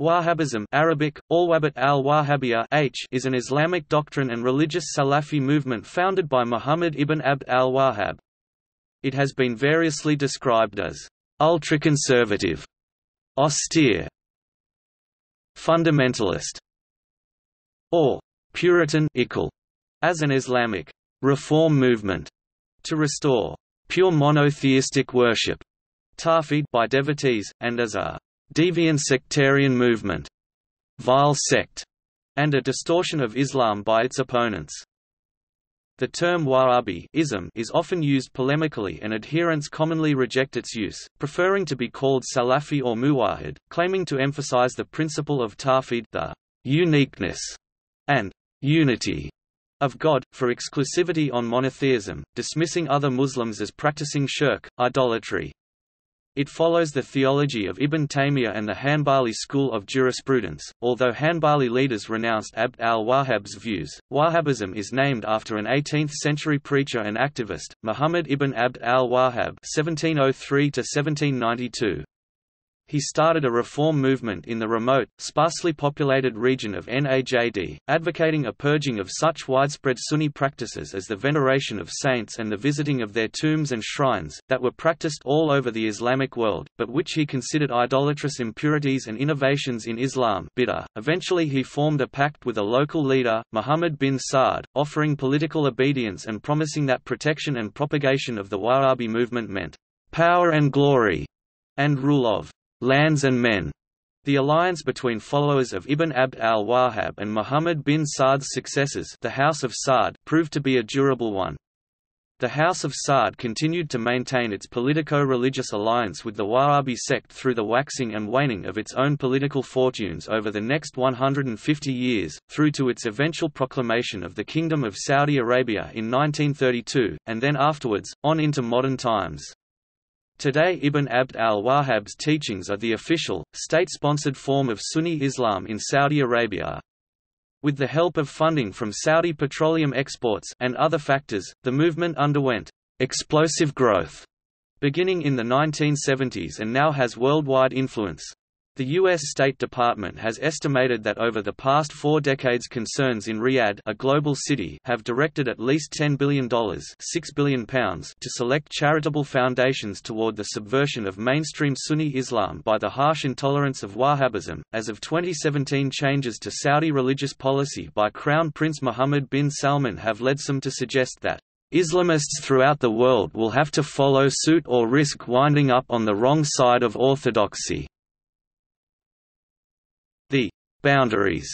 Wahhabism Arabic, al is an Islamic doctrine and religious Salafi movement founded by Muhammad ibn Abd al-Wahhab. It has been variously described as ultra-conservative, austere, fundamentalist, or Puritan as an Islamic reform movement to restore pure monotheistic worship by devotees, and as a deviant sectarian movement, vile sect, and a distortion of Islam by its opponents. The term Wahhabi ism is often used polemically and adherents commonly reject its use, preferring to be called Salafi or Muwahid, claiming to emphasize the principle of tawhid the uniqueness and unity of God, for exclusivity on monotheism, dismissing other Muslims as practicing shirk, idolatry, it follows the theology of Ibn Taymiyyah and the Hanbali school of jurisprudence. Although Hanbali leaders renounced Abd al-Wahhab's views, Wahhabism is named after an 18th-century preacher and activist, Muhammad ibn Abd al-Wahhab (1703–1792). He started a reform movement in the remote, sparsely populated region of Najd, advocating a purging of such widespread Sunni practices as the veneration of saints and the visiting of their tombs and shrines, that were practiced all over the Islamic world, but which he considered idolatrous impurities and innovations in Islam bid'ah. .Eventually he formed a pact with a local leader, Muhammad bin Saud, offering political obedience and promising that protection and propagation of the Wahhabi movement meant power and glory, and rule of lands and men. The alliance between followers of Ibn Abd al-Wahhab and Muhammad bin Saud's successors the House of Saud proved to be a durable one. The House of Saud continued to maintain its politico-religious alliance with the Wahhabi sect through the waxing and waning of its own political fortunes over the next 150 years, through to its eventual proclamation of the Kingdom of Saudi Arabia in 1932, and then afterwards, on into modern times. Today Ibn Abd al-Wahhab's teachings are the official, state-sponsored form of Sunni Islam in Saudi Arabia. With the help of funding from Saudi petroleum exports and other factors, the movement underwent explosive growth beginning in the 1970s and now has worldwide influence. The U.S. State Department has estimated that over the past four decades concerns in Riyadh a global city have directed at least $10 billion, £6 billion to select charitable foundations toward the subversion of mainstream Sunni Islam by the harsh intolerance of Wahhabism. As of 2017 changes to Saudi religious policy by Crown Prince Mohammed bin Salman have led some to suggest that Islamists throughout the world will have to follow suit or risk winding up on the wrong side of orthodoxy. The boundaries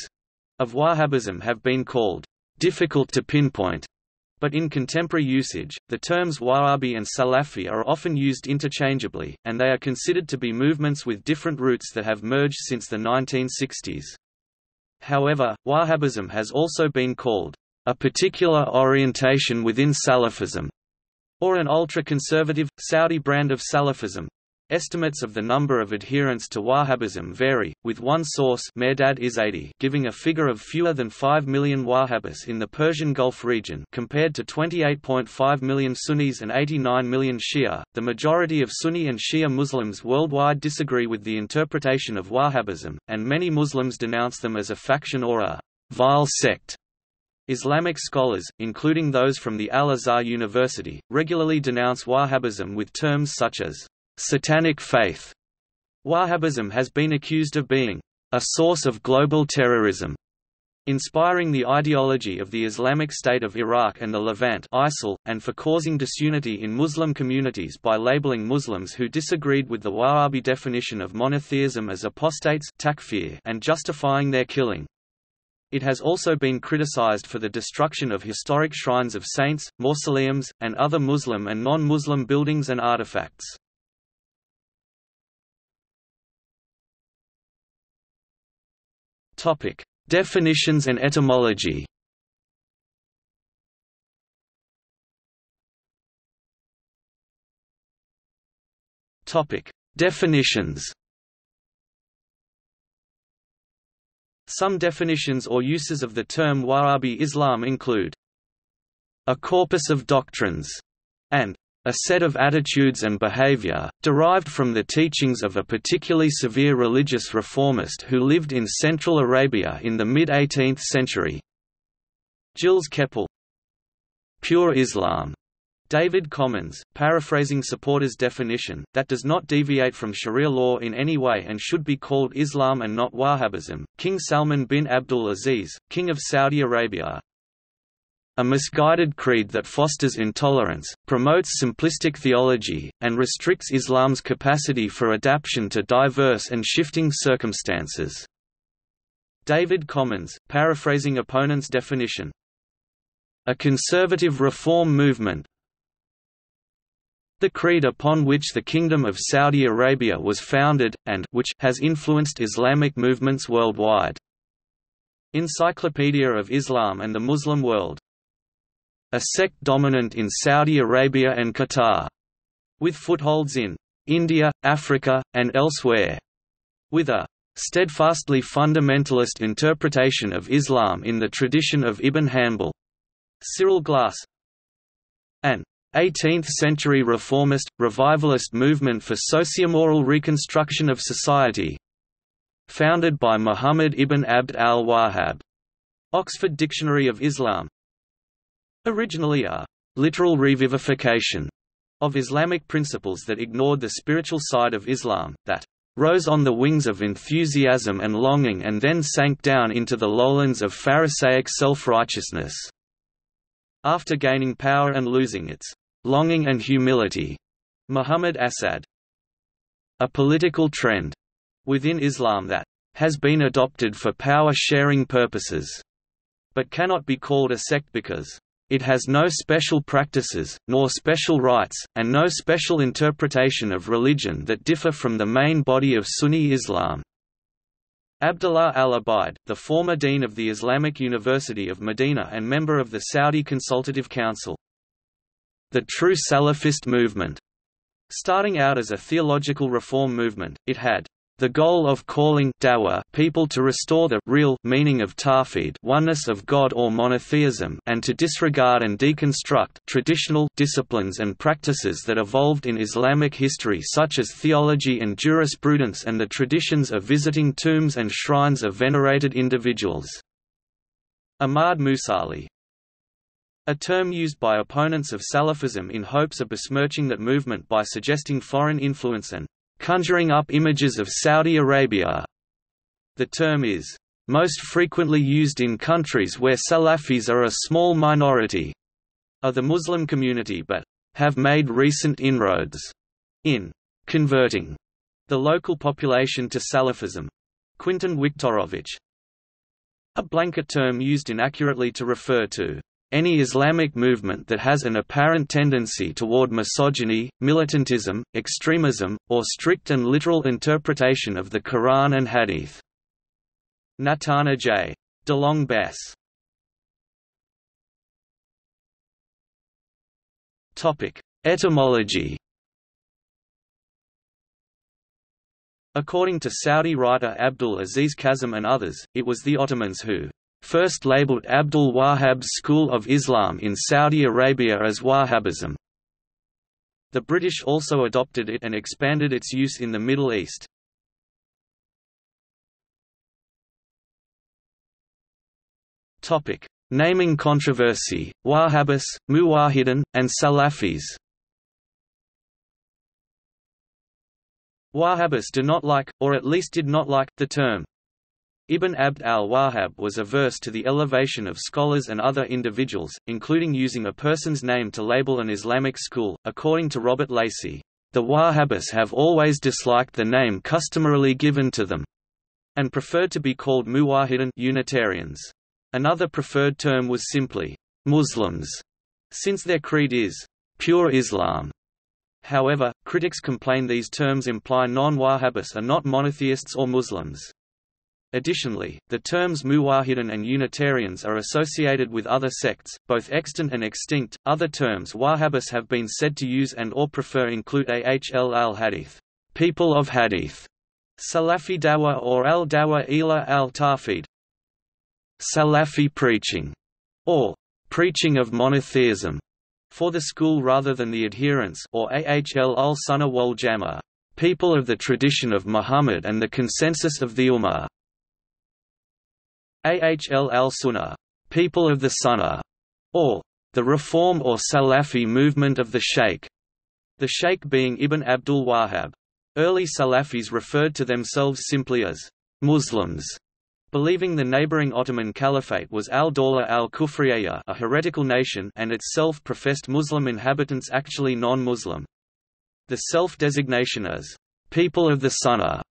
of Wahhabism have been called difficult to pinpoint, but in contemporary usage, the terms Wahhabi and Salafi are often used interchangeably, and they are considered to be movements with different roots that have merged since the 1960s. However, Wahhabism has also been called a particular orientation within Salafism, or an ultra-conservative, Saudi brand of Salafism, Estimates of the number of adherents to Wahhabism vary, with one source Mehrdad Izadi giving a figure of fewer than 5 million Wahhabis in the Persian Gulf region compared to 28.5 million Sunnis and 89 million Shia. The majority of Sunni and Shia Muslims worldwide disagree with the interpretation of Wahhabism, and many Muslims denounce them as a faction or a vile sect. Islamic scholars, including those from the Al-Azhar University, regularly denounce Wahhabism with terms such as satanic faith. Wahhabism has been accused of being a source of global terrorism, inspiring the ideology of the Islamic State of Iraq and the Levant ISIL, and for causing disunity in Muslim communities by labeling Muslims who disagreed with the Wahhabi definition of monotheism as apostates takfir and justifying their killing. It has also been criticized for the destruction of historic shrines of saints, mausoleums, and other Muslim and non-Muslim buildings and artifacts. Topic: Definitions and etymology. Topic: Definitions. Some definitions or uses of the term Wahhabi Islam include a corpus of doctrines, and a set of attitudes and behavior, derived from the teachings of a particularly severe religious reformist who lived in Central Arabia in the mid-18th century. Gilles Kepel. Pure Islam. David Commins, paraphrasing supporters' definition, that does not deviate from Sharia law in any way and should be called Islam and not Wahhabism, King Salman bin Abdul Aziz, King of Saudi Arabia, a misguided creed that fosters intolerance, promotes simplistic theology, and restricts Islam's capacity for adaptation to diverse and shifting circumstances. David Commins, paraphrasing opponent's definition. A conservative reform movement, the creed upon which the Kingdom of Saudi Arabia was founded, and which has influenced Islamic movements worldwide. Encyclopedia of Islam and the Muslim World a sect dominant in Saudi Arabia and Qatar. With footholds in India, Africa, and elsewhere. With a steadfastly fundamentalist interpretation of Islam in the tradition of Ibn Hanbal. Cyril Glass An 18th-century reformist, revivalist movement for sociomoral reconstruction of society founded by Muhammad ibn Abd al-Wahhab. Oxford Dictionary of Islam Originally a literal revivification of Islamic principles that ignored the spiritual side of Islam, that rose on the wings of enthusiasm and longing and then sank down into the lowlands of Pharisaic self-righteousness. After gaining power and losing its longing and humility, Muhammad Asad. A political trend within Islam that has been adopted for power-sharing purposes, but cannot be called a sect because it has no special practices, nor special rites, and no special interpretation of religion that differ from the main body of Sunni Islam. Abdullah al-Ubaid, the former dean of the Islamic University of Medina and member of the Saudi Consultative Council. The true Salafist movement. Starting out as a theological reform movement, it had the goal of calling dawah people to restore the real meaning of tawhid oneness of God or monotheism and to disregard and deconstruct traditional disciplines and practices that evolved in Islamic history such as theology and jurisprudence and the traditions of visiting tombs and shrines of venerated individuals. Ahmad Moussalli a term used by opponents of Salafism in hopes of besmirching that movement by suggesting foreign influence and conjuring up images of Saudi Arabia. The term is most frequently used in countries where Salafis are a small minority of the Muslim community but have made recent inroads in converting the local population to Salafism. Quintan Wiktorowicz A blanket term used inaccurately to refer to any Islamic movement that has an apparent tendency toward misogyny, militantism, extremism, or strict and literal interpretation of the Quran and Hadith. Natana J. DeLong Bas Etymology According to Saudi writer Abdul Aziz Qassim and others, it was the Ottomans who first labeled Abdul Wahhab's school of Islam in Saudi Arabia as Wahhabism. The British also adopted it and expanded its use in the Middle East. Naming controversy, Wahhabis, Muwahhidin, and Salafis Wahhabis do not like, or at least did not like, the term. Ibn Abd al-Wahhab was averse to the elevation of scholars and other individuals, including using a person's name to label an Islamic school. According to Robert Lacey, the Wahhabis have always disliked the name customarily given to them, and preferred to be called Muwahhidin Unitarians. Another preferred term was simply Muslims, since their creed is pure Islam. However, critics complain these terms imply non-Wahhabis are not monotheists or Muslims. Additionally, the terms Muwahhidin and Unitarians are associated with other sects, both extant and extinct. Other terms Wahhabis have been said to use and or prefer include Ahl al-Hadith, people of Hadith, Salafi Dawa or al-Dawa ila al-Tawhid, Salafi preaching, or preaching of monotheism, for the school rather than the adherents or Ahl al-Sunnah wal Jama'ah, people of the tradition of Muhammad and the consensus of the Ummah. Ahl al-Sunnah, people of the Sunnah, or the Reform or Salafi movement of the Sheikh, the Sheikh being Ibn Abdul Wahhab. Early Salafis referred to themselves simply as Muslims, believing the neighboring Ottoman Caliphate was al-Dawla al-Kufriyya a heretical nation and its self-professed Muslim inhabitants actually non-Muslim. The self-designation as people of the Sunnah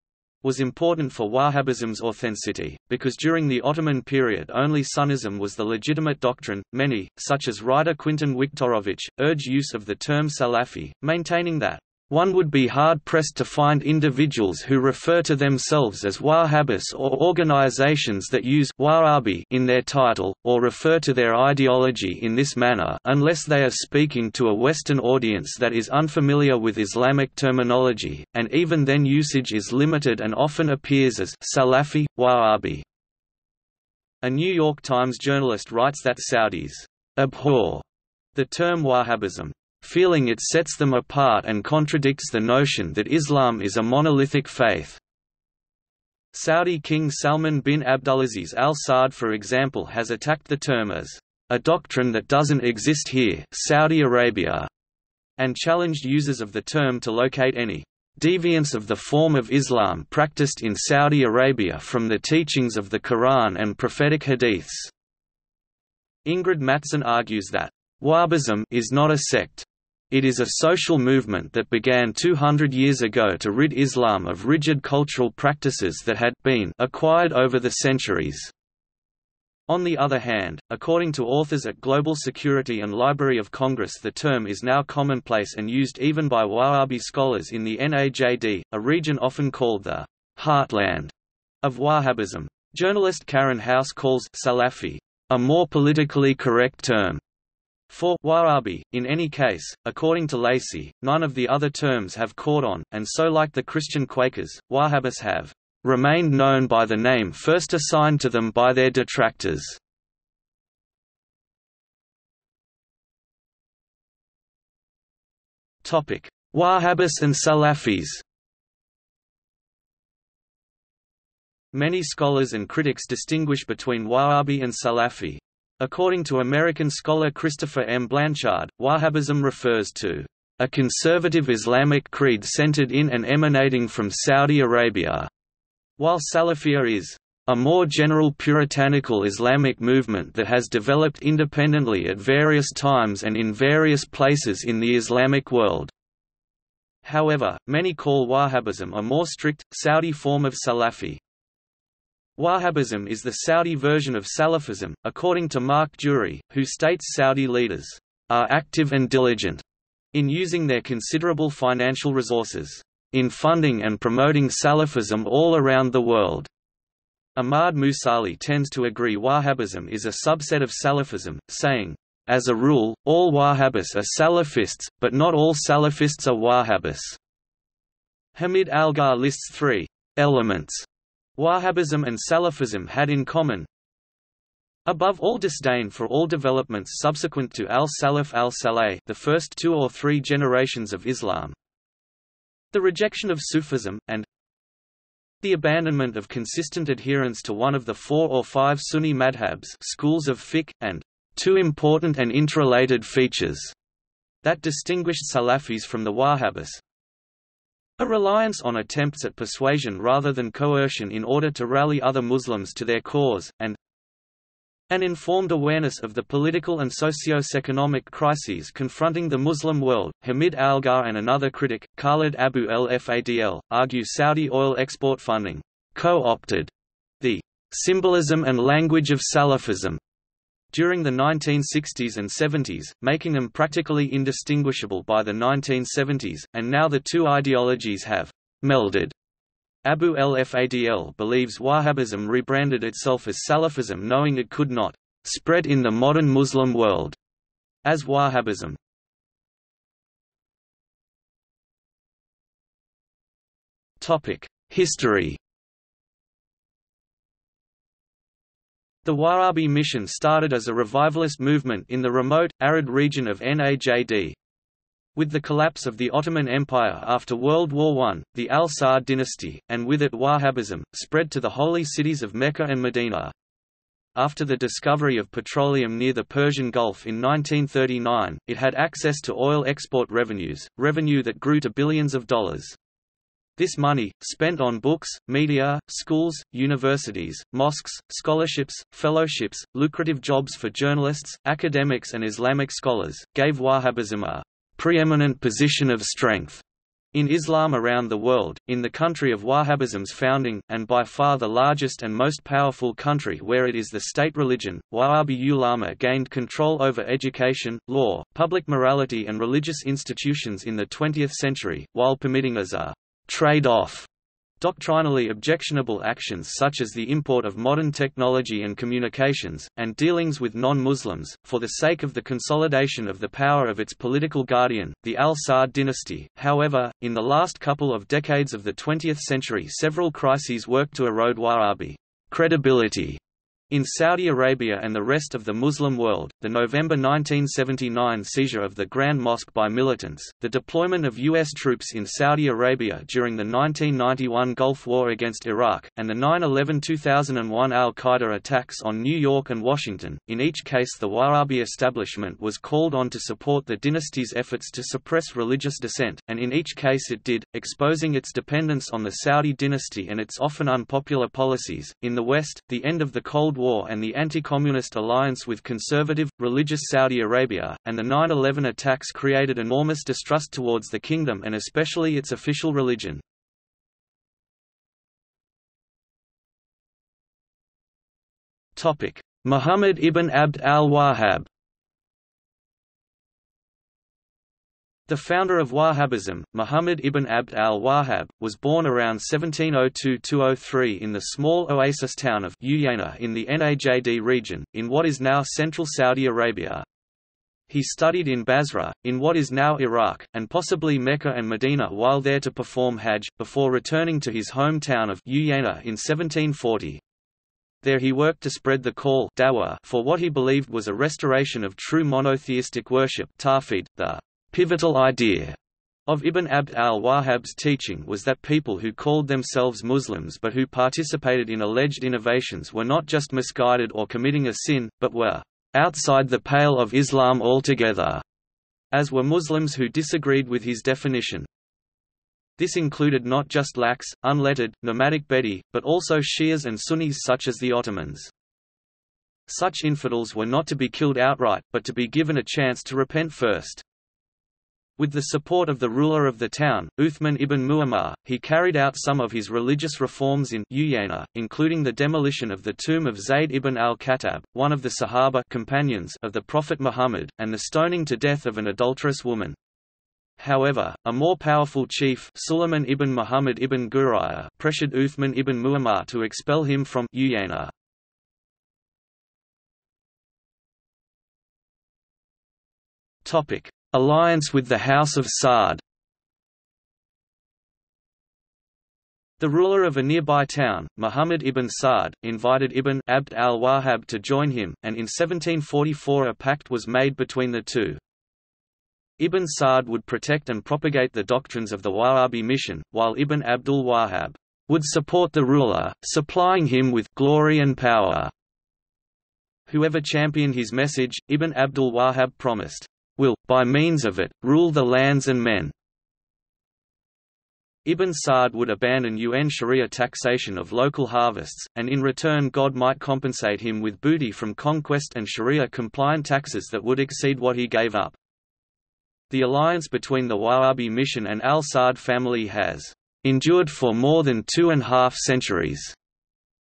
was important for Wahhabism's authenticity, because during the Ottoman period only Sunnism was the legitimate doctrine. Many, such as writer Quintan Wiktorowicz, urge use of the term Salafi, maintaining that one would be hard-pressed to find individuals who refer to themselves as Wahhabis or organizations that use Wahhabi in their title, or refer to their ideology in this manner unless they are speaking to a Western audience that is unfamiliar with Islamic terminology, and even then usage is limited and often appears as Salafi, Wahhabi. A New York Times journalist writes that Saudis abhor the term Wahhabism feeling it sets them apart and contradicts the notion that Islam is a monolithic faith. Saudi King Salman bin Abdulaziz al Saud for example has attacked the term as a doctrine that doesn't exist here Saudi Arabia, and challenged users of the term to locate any deviance of the form of Islam practiced in Saudi Arabia from the teachings of the Quran and prophetic hadiths. Ingrid Mattson argues that Wahhabism is not a sect. It is a social movement that began 200 years ago to rid Islam of rigid cultural practices that had been acquired over the centuries. On the other hand, according to authors at Global Security and Library of Congress the term is now commonplace and used even by Wahhabi scholars in the Najd, a region often called the heartland of Wahhabism. Journalist Karen House calls Salafi a more politically correct term for Wahhabi, in any case, according to Lacey, none of the other terms have caught on, and so like the Christian Quakers, Wahhabis have remained known by the name first assigned to them by their detractors. Wahhabis and Salafis Many scholars and critics distinguish between Wahhabi and Salafi, According to American scholar Christopher M. Blanchard, Wahhabism refers to a conservative Islamic creed centered in and emanating from Saudi Arabia, while Salafiyya is a more general puritanical Islamic movement that has developed independently at various times and in various places in the Islamic world. However, many call Wahhabism a more strict, Saudi form of Salafi. Wahhabism is the Saudi version of Salafism, according to Mark Durie, who states Saudi leaders are active and diligent in using their considerable financial resources in funding and promoting Salafism all around the world. Ahmad Moussalli tends to agree Wahhabism is a subset of Salafism, saying, as a rule, all Wahhabis are Salafists, but not all Salafists are Wahhabis. Hamid Algar lists three elements Wahhabism and Salafism had in common. Above all disdain for all developments subsequent to al-Salaf al-Saleh the first two or three generations of Islam. The rejection of Sufism, and the abandonment of consistent adherence to one of the four or five Sunni madhabs schools of fiqh, and two important and interrelated features that distinguished Salafis from the Wahhabis a reliance on attempts at persuasion rather than coercion in order to rally other Muslims to their cause, and an informed awareness of the political and socio-economic crises confronting the Muslim world. Hamid Algar and another critic, Khaled Abou El Fadl, argue Saudi oil export funding co-opted the symbolism and language of Salafism during the 1960s and 70s, making them practically indistinguishable by the 1970s, and now the two ideologies have melded. Abou el-Fadl believes Wahhabism rebranded itself as Salafism knowing it could not spread in the modern Muslim world as Wahhabism. History The Wahhabi mission started as a revivalist movement in the remote, arid region of Najd. With the collapse of the Ottoman Empire after World War I, the Al Saud dynasty, and with it Wahhabism, spread to the holy cities of Mecca and Medina. After the discovery of petroleum near the Persian Gulf in 1939, it had access to oil export revenues, revenue that grew to billions of dollars. This money, spent on books, media, schools, universities, mosques, scholarships, fellowships, lucrative jobs for journalists, academics and Islamic scholars, gave Wahhabism a preeminent position of strength in Islam around the world, in the country of Wahhabism's founding, and by far the largest and most powerful country where it is the state religion, Wahhabi ulama gained control over education, law, public morality and religious institutions in the 20th century, while permitting as a trade-off Doctrinally objectionable actions such as the import of modern technology and communications, and dealings with non-Muslims, for the sake of the consolidation of the power of its political guardian, the Al Saud dynasty. However, in the last couple of decades of the 20th century several crises worked to erode Wahhabi credibility in Saudi Arabia and the rest of the Muslim world, the November 1979 seizure of the Grand Mosque by militants, the deployment of U.S. troops in Saudi Arabia during the 1991 Gulf War against Iraq, and the 9-11-2001 al-Qaeda attacks on New York and Washington, in each case the Wahhabi establishment was called on to support the dynasty's efforts to suppress religious dissent, and in each case it did, exposing its dependence on the Saudi dynasty and its often unpopular policies. In the West, the end of the Cold War and the anti-communist alliance with conservative, religious Saudi Arabia, and the 9-11 attacks created enormous distrust towards the kingdom and especially its official religion. Muhammad ibn Abd al-Wahhab The founder of Wahhabism, Muhammad ibn Abd al-Wahhab, was born around 1702–203 in the small oasis town of Uyayna in the Najd region, in what is now central Saudi Arabia. He studied in Basra, in what is now Iraq, and possibly Mecca and Medina while there to perform Hajj, before returning to his hometown of Uyayna in 1740. There he worked to spread the call for what he believed was a restoration of true monotheistic worship the pivotal idea of Ibn Abd al-Wahhab's teaching was that people who called themselves Muslims but who participated in alleged innovations were not just misguided or committing a sin, but were outside the pale of Islam altogether, as were Muslims who disagreed with his definition. This included not just lax, unlettered, nomadic Bedu, but also Shias and Sunnis such as the Ottomans. Such infidels were not to be killed outright, but to be given a chance to repent first. With the support of the ruler of the town, Uthman ibn Muammar, he carried out some of his religious reforms in Uyayna, including the demolition of the tomb of Zayd ibn al-Khattab, one of the Sahaba companions of the Prophet Muhammad, and the stoning to death of an adulterous woman. However, a more powerful chief Suleiman ibn Muhammad ibn Guraya pressured Uthman ibn Muammar to expel him from Uyayna. Topic: Alliance with the House of Saud The ruler of a nearby town, Muhammad ibn Saud, invited Ibn Abd al-Wahhab to join him, and in 1744 a pact was made between the two. Ibn Saud would protect and propagate the doctrines of the Wahhabi mission, while Ibn Abdul Wahhab would support the ruler, supplying him with glory and power. Whoever championed his message, Ibn Abdul Wahhab promised will, by means of it, rule the lands and men. Ibn Saud would abandon UN Sharia taxation of local harvests, and in return God might compensate him with booty from conquest and Sharia-compliant taxes that would exceed what he gave up. The alliance between the Wahhabi mission and al Saud family has endured for more than two and a half centuries,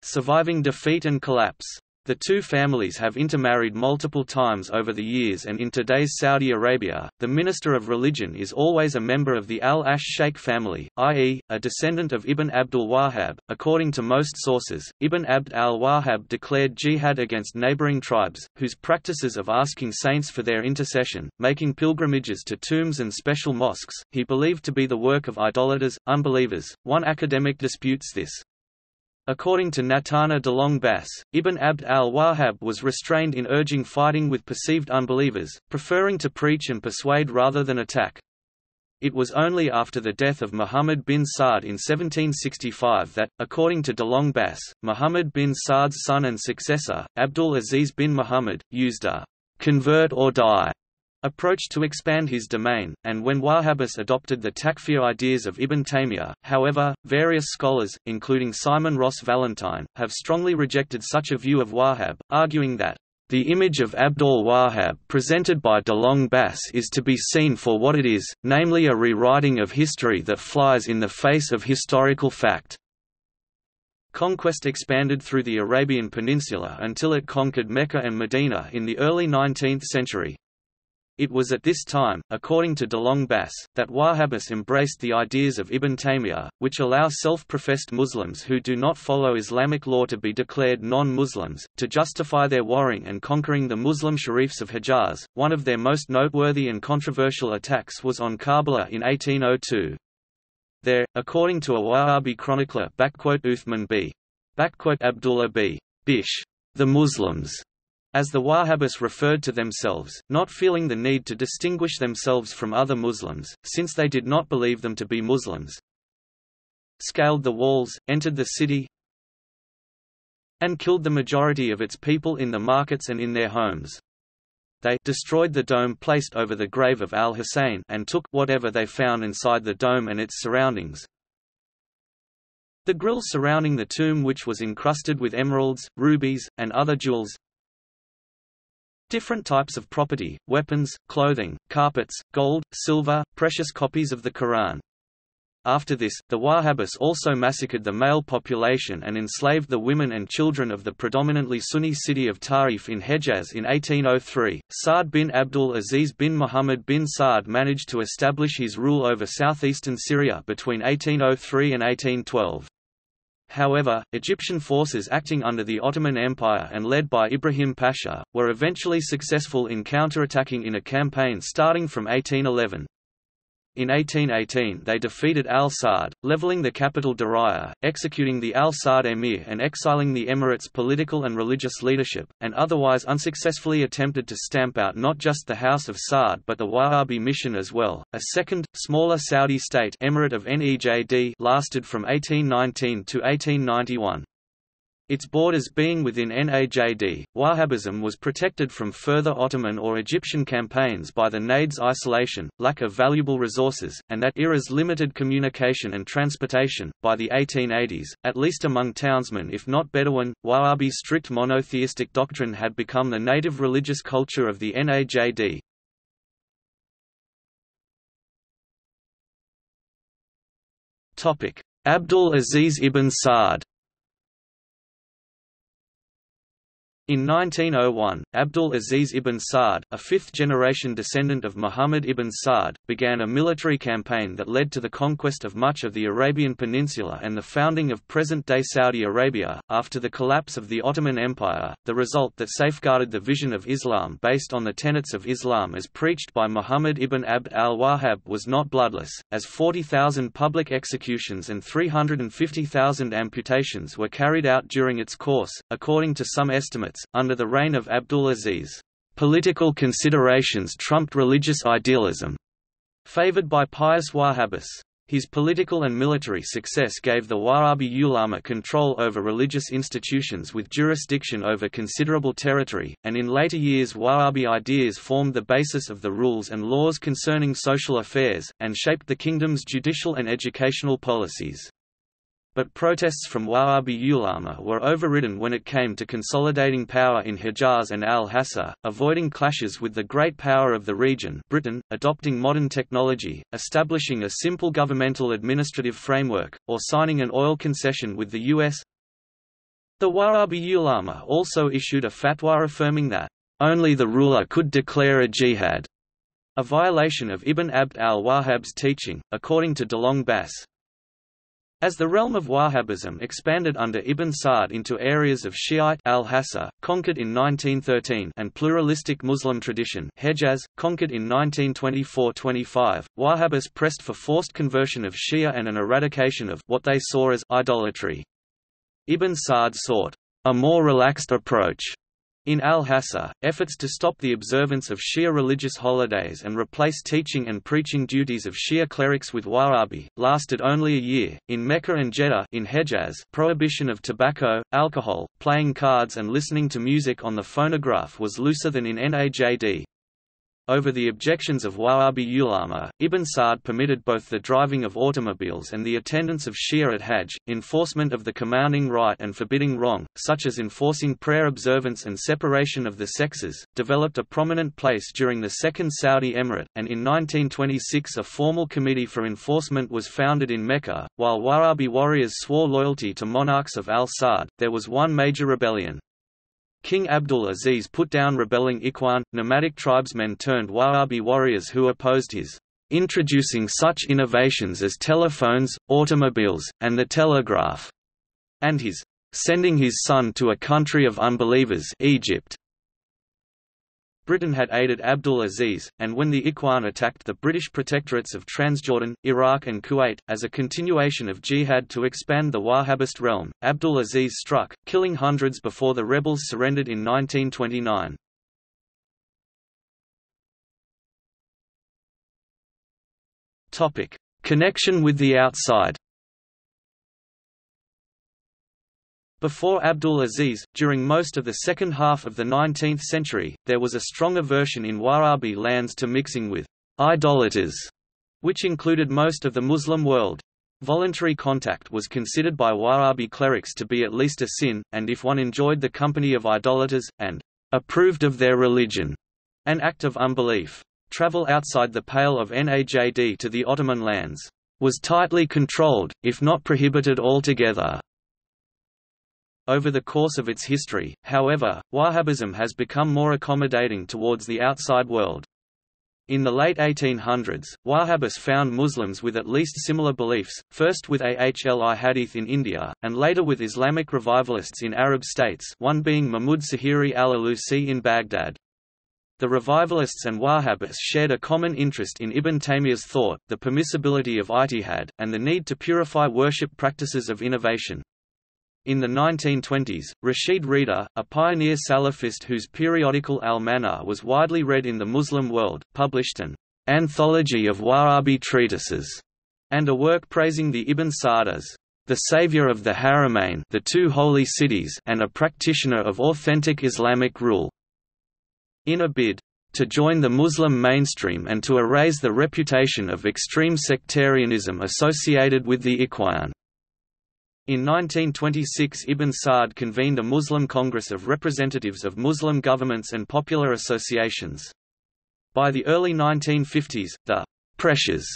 surviving defeat and collapse. The two families have intermarried multiple times over the years and in today's Saudi Arabia, the Minister of Religion is always a member of the Al-Ash Sheikh family, i.e., a descendant of Ibn Abdul Wahhab. According to most sources, Ibn Abd al-Wahhab declared jihad against neighboring tribes, whose practices of asking saints for their intercession, making pilgrimages to tombs and special mosques, he believed to be the work of idolaters, unbelievers. One academic disputes this. According to Natana DeLong Bas, Ibn Abd al-Wahhab was restrained in urging fighting with perceived unbelievers, preferring to preach and persuade rather than attack. It was only after the death of Muhammad bin Saud in 1765 that, according to DeLong Bas, Muhammad bin Saud's son and successor, Abdul Aziz bin Muhammad, used a «convert or die» approach to expand his domain, and when Wahhabis adopted the takfir ideas of Ibn Taymiyyah, however, various scholars, including Simon Ross Valentine, have strongly rejected such a view of Wahhab, arguing that the image of Abdul Wahhab presented by DeLong Bas is to be seen for what it is, namely a rewriting of history that flies in the face of historical fact. Conquest expanded through the Arabian Peninsula until it conquered Mecca and Medina in the early 19th century. It was at this time, according to DeLong Bas, that Wahhabis embraced the ideas of Ibn Taymiyyah, which allow self-professed Muslims who do not follow Islamic law to be declared non-Muslims, to justify their warring and conquering the Muslim sharifs of Hejaz. One of their most noteworthy and controversial attacks was on Karbala in 1802. There, according to a Wahhabi chronicler Uthman b. Abdullah b. Bishr, the Muslims as the Wahhabis referred to themselves, not feeling the need to distinguish themselves from other Muslims, since they did not believe them to be Muslims, scaled the walls, entered the city, and killed the majority of its people in the markets and in their homes. They destroyed the dome placed over the grave of al-Hussein and took whatever they found inside the dome and its surroundings. The grill surrounding the tomb which was encrusted with emeralds, rubies, and other jewels, Different types of property, weapons, clothing, carpets, gold, silver, precious copies of the Quran. After this, the Wahhabis also massacred the male population and enslaved the women and children of the predominantly Sunni city of Ta'if in Hejaz in 1803. Saud bin Abdul Aziz bin Muhammad bin Saud managed to establish his rule over southeastern Syria between 1803 and 1812. However, Egyptian forces acting under the Ottoman Empire and led by Ibrahim Pasha, were eventually successful in counterattacking in a campaign starting from 1811. In 1818 they defeated al-Saud, leveling the capital Diriyah, executing the al-Saud emir and exiling the emirate's political and religious leadership, and otherwise unsuccessfully attempted to stamp out not just the House of Saud but the Wahhabi mission as well. A second, smaller Saudi state emirate of Nejd lasted from 1819 to 1891. Its borders being within Najd, Wahhabism was protected from further Ottoman or Egyptian campaigns by the Najd's isolation, lack of valuable resources, and that era's limited communication and transportation. By the 1880s, at least among townsmen if not Bedouin, Wahhabi's strict monotheistic doctrine had become the native religious culture of the Najd. Abdul Aziz ibn Saud In 1901, Abdul Aziz ibn Saud, a fifth-generation descendant of Muhammad ibn Saud, began a military campaign that led to the conquest of much of the Arabian Peninsula and the founding of present-day Saudi Arabia. After the collapse of the Ottoman Empire, the result that safeguarded the vision of Islam based on the tenets of Islam as preached by Muhammad ibn Abd al-Wahhab was not bloodless, as 40,000 public executions and 350,000 amputations were carried out during its course, according to some estimates under the reign of Abdulaziz. Political considerations trumped religious idealism. Favored by pious Wahhabis. His political and military success gave the Wahhabi ulama control over religious institutions with jurisdiction over considerable territory, and in later years Wahhabi ideas formed the basis of the rules and laws concerning social affairs, and shaped the kingdom's judicial and educational policies. But protests from Wahhabi ulama were overridden when it came to consolidating power in Hejaz and al-Hassa, avoiding clashes with the great power of the region Britain, adopting modern technology, establishing a simple governmental administrative framework, or signing an oil concession with the U.S. The Wahhabi ulama also issued a fatwa affirming that, "...only the ruler could declare a jihad." A violation of Ibn Abd al-Wahhab's teaching, according to DeLong Bas, as the realm of Wahhabism expanded under Ibn Saud into areas of Shiite al conquered in 1913 and pluralistic Muslim tradition Hejaz, conquered in 1924–25, Wahhabis pressed for forced conversion of Shia and an eradication of what they saw as idolatry. Ibn Saud sought a more relaxed approach in al-Hassa, efforts to stop the observance of Shia religious holidays and replace teaching and preaching duties of Shia clerics with Wahhabi, lasted only a year. In Mecca and Jeddah in Hejaz, prohibition of tobacco, alcohol, playing cards and listening to music on the phonograph was looser than in Najd, over the objections of Wahhabi ulama, Ibn Saud permitted both the driving of automobiles and the attendance of Shia at Hajj, enforcement of the commanding right and forbidding wrong, such as enforcing prayer observance and separation of the sexes, developed a prominent place during the Second Saudi Emirate, and in 1926 a formal committee for enforcement was founded in Mecca. While Wahhabi warriors swore loyalty to monarchs of al-Saud, there was one major rebellion. King Abdul Aziz put down rebelling Ikhwan, nomadic tribesmen turned Wahhabi warriors who opposed his introducing such innovations as telephones, automobiles, and the telegraph, and his sending his son to a country of unbelievers Egypt. Britain had aided Abdul Aziz, and when the Ikhwan attacked the British protectorates of Transjordan, Iraq and Kuwait, as a continuation of jihad to expand the Wahhabist realm, Abdul Aziz struck, killing hundreds before the rebels surrendered in 1929. Connection with the outside Before Abdul Aziz, during most of the second half of the 19th century, there was a strong aversion in Wahhabi lands to mixing with idolaters, which included most of the Muslim world. Voluntary contact was considered by Wahhabi clerics to be at least a sin, and if one enjoyed the company of idolaters, and approved of their religion, an act of unbelief. Travel outside the pale of Najd to the Ottoman lands was tightly controlled, if not prohibited altogether. Over the course of its history, however, Wahhabism has become more accommodating towards the outside world. In the late 1800s, Wahhabis found Muslims with at least similar beliefs, first with Ahli Hadith in India, and later with Islamic revivalists in Arab states one being Mahmud Shukri al-Alusi in Baghdad. The revivalists and Wahhabis shared a common interest in Ibn Taymiyyah's thought, the permissibility of ijtihad, and the need to purify worship practices of innovation. In the 1920s, Rashid Rida, a pioneer Salafist whose periodical Al-Manar was widely read in the Muslim world, published an anthology of Wahhabi treatises and a work praising the Ibn Saud as the savior of the Haramain the two holy cities and a practitioner of authentic Islamic rule. In a bid to join the Muslim mainstream and to erase the reputation of extreme sectarianism associated with the Ikhwan. In 1926 Ibn Saud convened a Muslim Congress of representatives of Muslim governments and popular associations. By the early 1950s, the pressures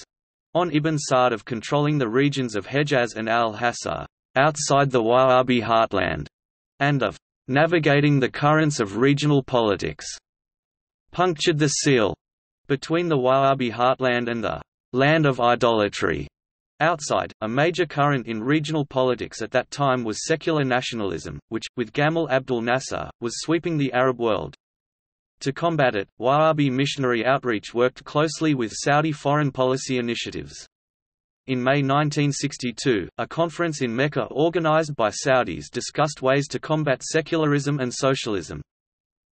on Ibn Saud of controlling the regions of Hejaz and al-Hassa, outside the Wahhabi heartland, and of navigating the currents of regional politics, punctured the seal between the Wahhabi heartland and the land of idolatry. Outside, a major current in regional politics at that time was secular nationalism, which, with Gamal Abdul Nasser, was sweeping the Arab world. To combat it, Wahhabi missionary outreach worked closely with Saudi foreign policy initiatives. In May 1962, a conference in Mecca organized by Saudis discussed ways to combat secularism and socialism.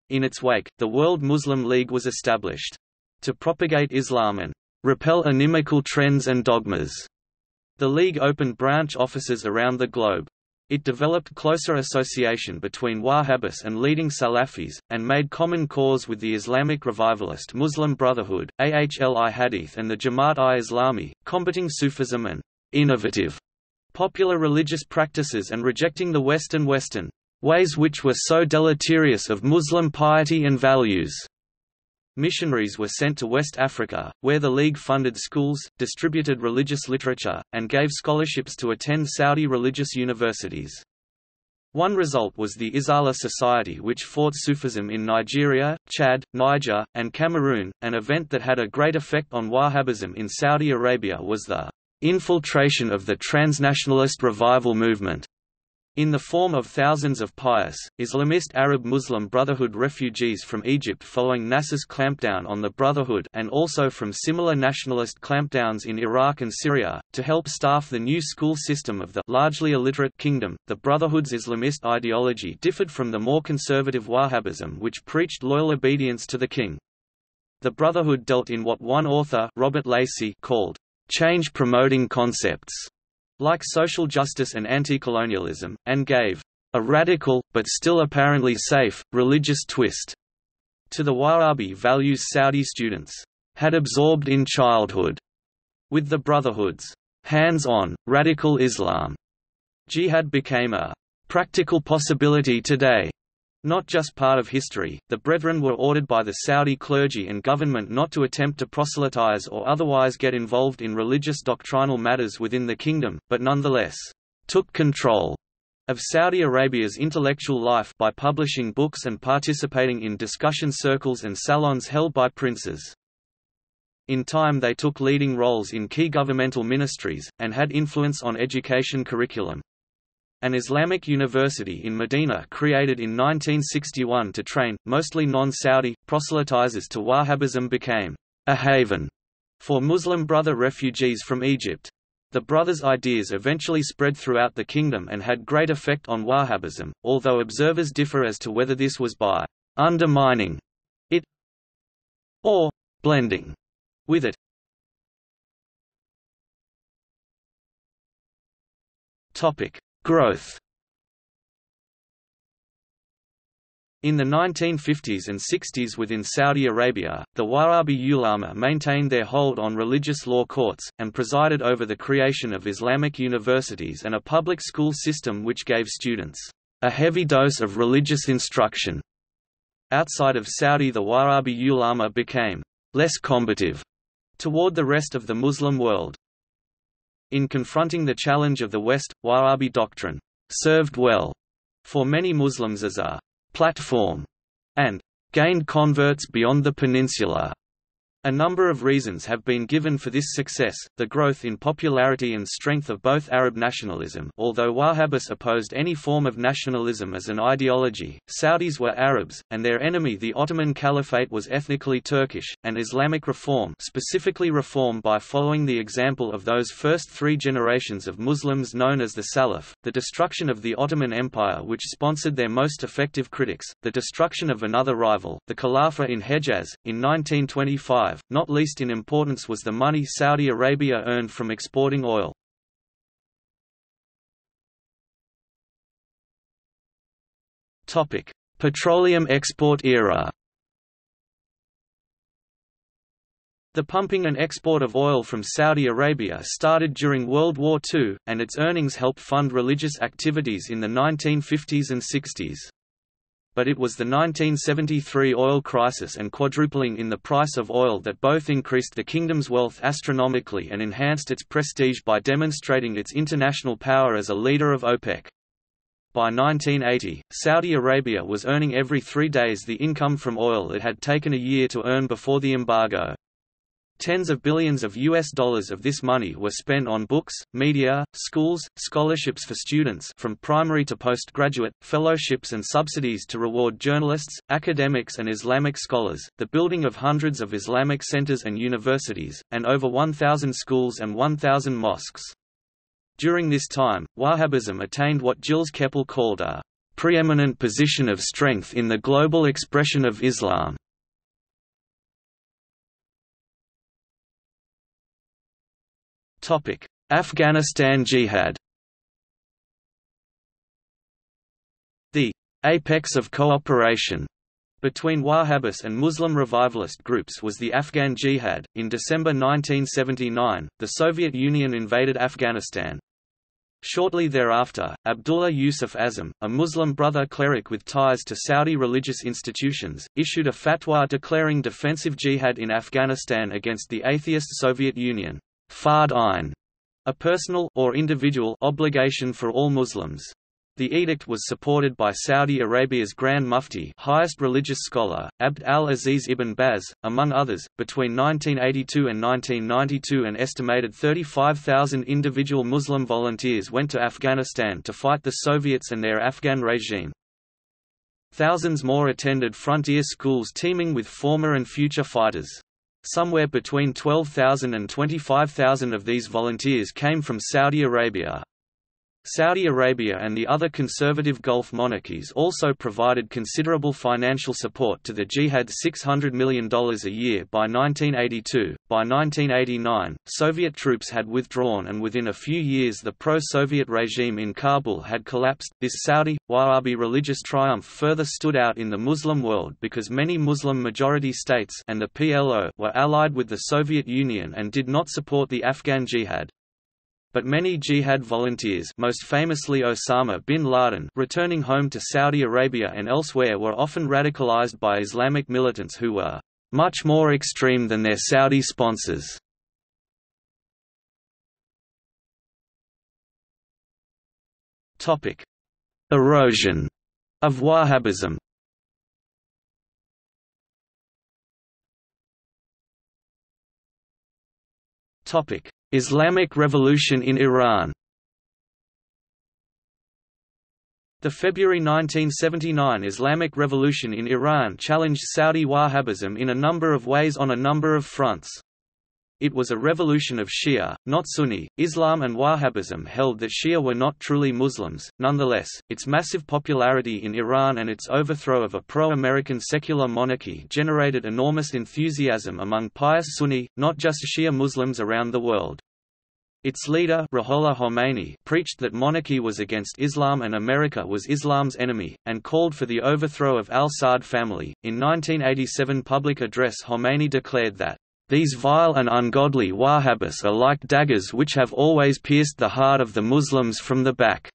In its wake, the World Muslim League was established. To propagate Islam and repel inimical trends and dogmas. The League opened branch offices around the globe. It developed closer association between Wahhabis and leading Salafis, and made common cause with the Islamic revivalist Muslim Brotherhood, Ahli Hadith and the Jamaat-i-Islami, combating Sufism and innovative popular religious practices and rejecting the Western Western ways which were so deleterious of Muslim piety and values. Missionaries were sent to West Africa, where the League funded schools, distributed religious literature, and gave scholarships to attend Saudi religious universities. One result was the Izala Society which fought Sufism in Nigeria, Chad, Niger, and Cameroon. An event that had a great effect on Wahhabism in Saudi Arabia was the infiltration of the transnationalist revival movement. In the form of thousands of pious, Islamist Arab Muslim Brotherhood refugees from Egypt following Nasser's clampdown on the Brotherhood and also from similar nationalist clampdowns in Iraq and Syria, to help staff the new school system of the largely illiterate kingdom. The Brotherhood's Islamist ideology differed from the more conservative Wahhabism which preached loyal obedience to the king. The Brotherhood dealt in what one author Robert Lacey called change-promoting concepts like social justice and anti-colonialism, and gave a radical, but still apparently safe, religious twist to the Wahhabi values Saudi students had absorbed in childhood. With the Brotherhood's hands-on, radical Islam, jihad became a practical possibility today. Not just part of history, the Brethren were ordered by the Saudi clergy and government not to attempt to proselytize or otherwise get involved in religious doctrinal matters within the kingdom, but nonetheless, took control of Saudi Arabia's intellectual life by publishing books and participating in discussion circles and salons held by princes. In time they took leading roles in key governmental ministries, and had influence on education curriculum. An Islamic university in Medina created in 1961 to train, mostly non-Saudi, proselytizers to Wahhabism became a haven for Muslim brother refugees from Egypt. The brothers' ideas eventually spread throughout the kingdom and had great effect on Wahhabism, although observers differ as to whether this was by undermining it or blending with it. Topic: Growth In the 1950s and 60s within Saudi Arabia, the Wahhabi ulama maintained their hold on religious law courts, and presided over the creation of Islamic universities and a public school system which gave students a heavy dose of religious instruction. Outside of Saudi the Wahhabi ulama became less combative toward the rest of the Muslim world. In confronting the challenge of the West, Wahhabi doctrine served well for many Muslims as a platform and gained converts beyond the peninsula. A number of reasons have been given for this success, the growth in popularity and strength of both Arab nationalism although Wahhabis opposed any form of nationalism as an ideology, Saudis were Arabs, and their enemy the Ottoman Caliphate was ethnically Turkish, and Islamic reform specifically reform by following the example of those first three generations of Muslims known as the Salaf, the destruction of the Ottoman Empire which sponsored their most effective critics, the destruction of another rival, the Khalifa in Hejaz, in 1925, not least in importance was the money Saudi Arabia earned from exporting oil. Petroleum export era. The pumping and export of oil from Saudi Arabia started during World War II, and its earnings helped fund religious activities in the 1950s and 60s but it was the 1973 oil crisis and quadrupling in the price of oil that both increased the kingdom's wealth astronomically and enhanced its prestige by demonstrating its international power as a leader of OPEC. By 1980, Saudi Arabia was earning every three days the income from oil it had taken a year to earn before the embargo. Tens of billions of US dollars of this money were spent on books, media, schools, scholarships for students from primary to postgraduate, fellowships and subsidies to reward journalists, academics and Islamic scholars, the building of hundreds of Islamic centers and universities, and over 1,000 schools and 1,000 mosques. During this time, Wahhabism attained what Gilles Kepel called a preeminent position of strength in the global expression of Islam. Afghanistan Jihad The apex of cooperation between Wahhabis and Muslim revivalist groups was the Afghan Jihad. In December 1979, the Soviet Union invaded Afghanistan. Shortly thereafter, Abdullah Yusuf Azzam, a Muslim brother cleric with ties to Saudi religious institutions, issued a fatwa declaring defensive jihad in Afghanistan against the atheist Soviet Union. Fard Ain, a personal or individual obligation for all Muslims. The edict was supported by Saudi Arabia's Grand Mufti, highest religious scholar, Abd al-Aziz ibn Baz, among others. Between 1982 and 1992, an estimated 35,000 individual Muslim volunteers went to Afghanistan to fight the Soviets and their Afghan regime. Thousands more attended frontier schools teeming with former and future fighters. Somewhere between 12,000 and 25,000 of these volunteers came from Saudi Arabia. Saudi Arabia and the other conservative Gulf monarchies also provided considerable financial support to the jihad $600 million a year by 1982. By 1989, Soviet troops had withdrawn and within a few years the pro-Soviet regime in Kabul had collapsed. This Saudi, Wahhabi religious triumph further stood out in the Muslim world because many Muslim-majority states and the PLO were allied with the Soviet Union and did not support the Afghan jihad. But many jihad volunteers most famously Osama bin Laden returning home to Saudi Arabia and elsewhere were often radicalized by Islamic militants who were much more extreme than their Saudi sponsors. Erosion of Wahhabism. Topic: Islamic Revolution in Iran The February 1979 Islamic Revolution in Iran challenged Saudi Wahhabism in a number of ways on a number of fronts. It was a revolution of Shia, not Sunni. Islam and Wahhabism held that Shia were not truly Muslims. Nonetheless, its massive popularity in Iran and its overthrow of a pro-American secular monarchy generated enormous enthusiasm among pious Sunni, not just Shia Muslims around the world. Its leader Ruhollah Khomeini preached that monarchy was against Islam and America was Islam's enemy, and called for the overthrow of al-Saud family. In 1987 public address Khomeini declared that these vile and ungodly Wahhabis are like daggers which have always pierced the heart of the Muslims from the back,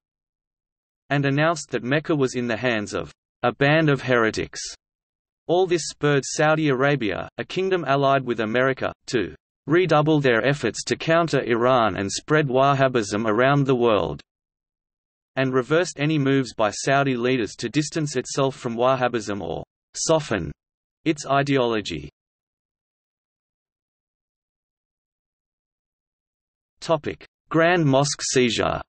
and announced that Mecca was in the hands of a band of heretics. All this spurred Saudi Arabia, a kingdom allied with America, to redouble their efforts to counter Iran and spread Wahhabism around the world, and reversed any moves by Saudi leaders to distance itself from Wahhabism or soften its ideology. Grand Mosque seizure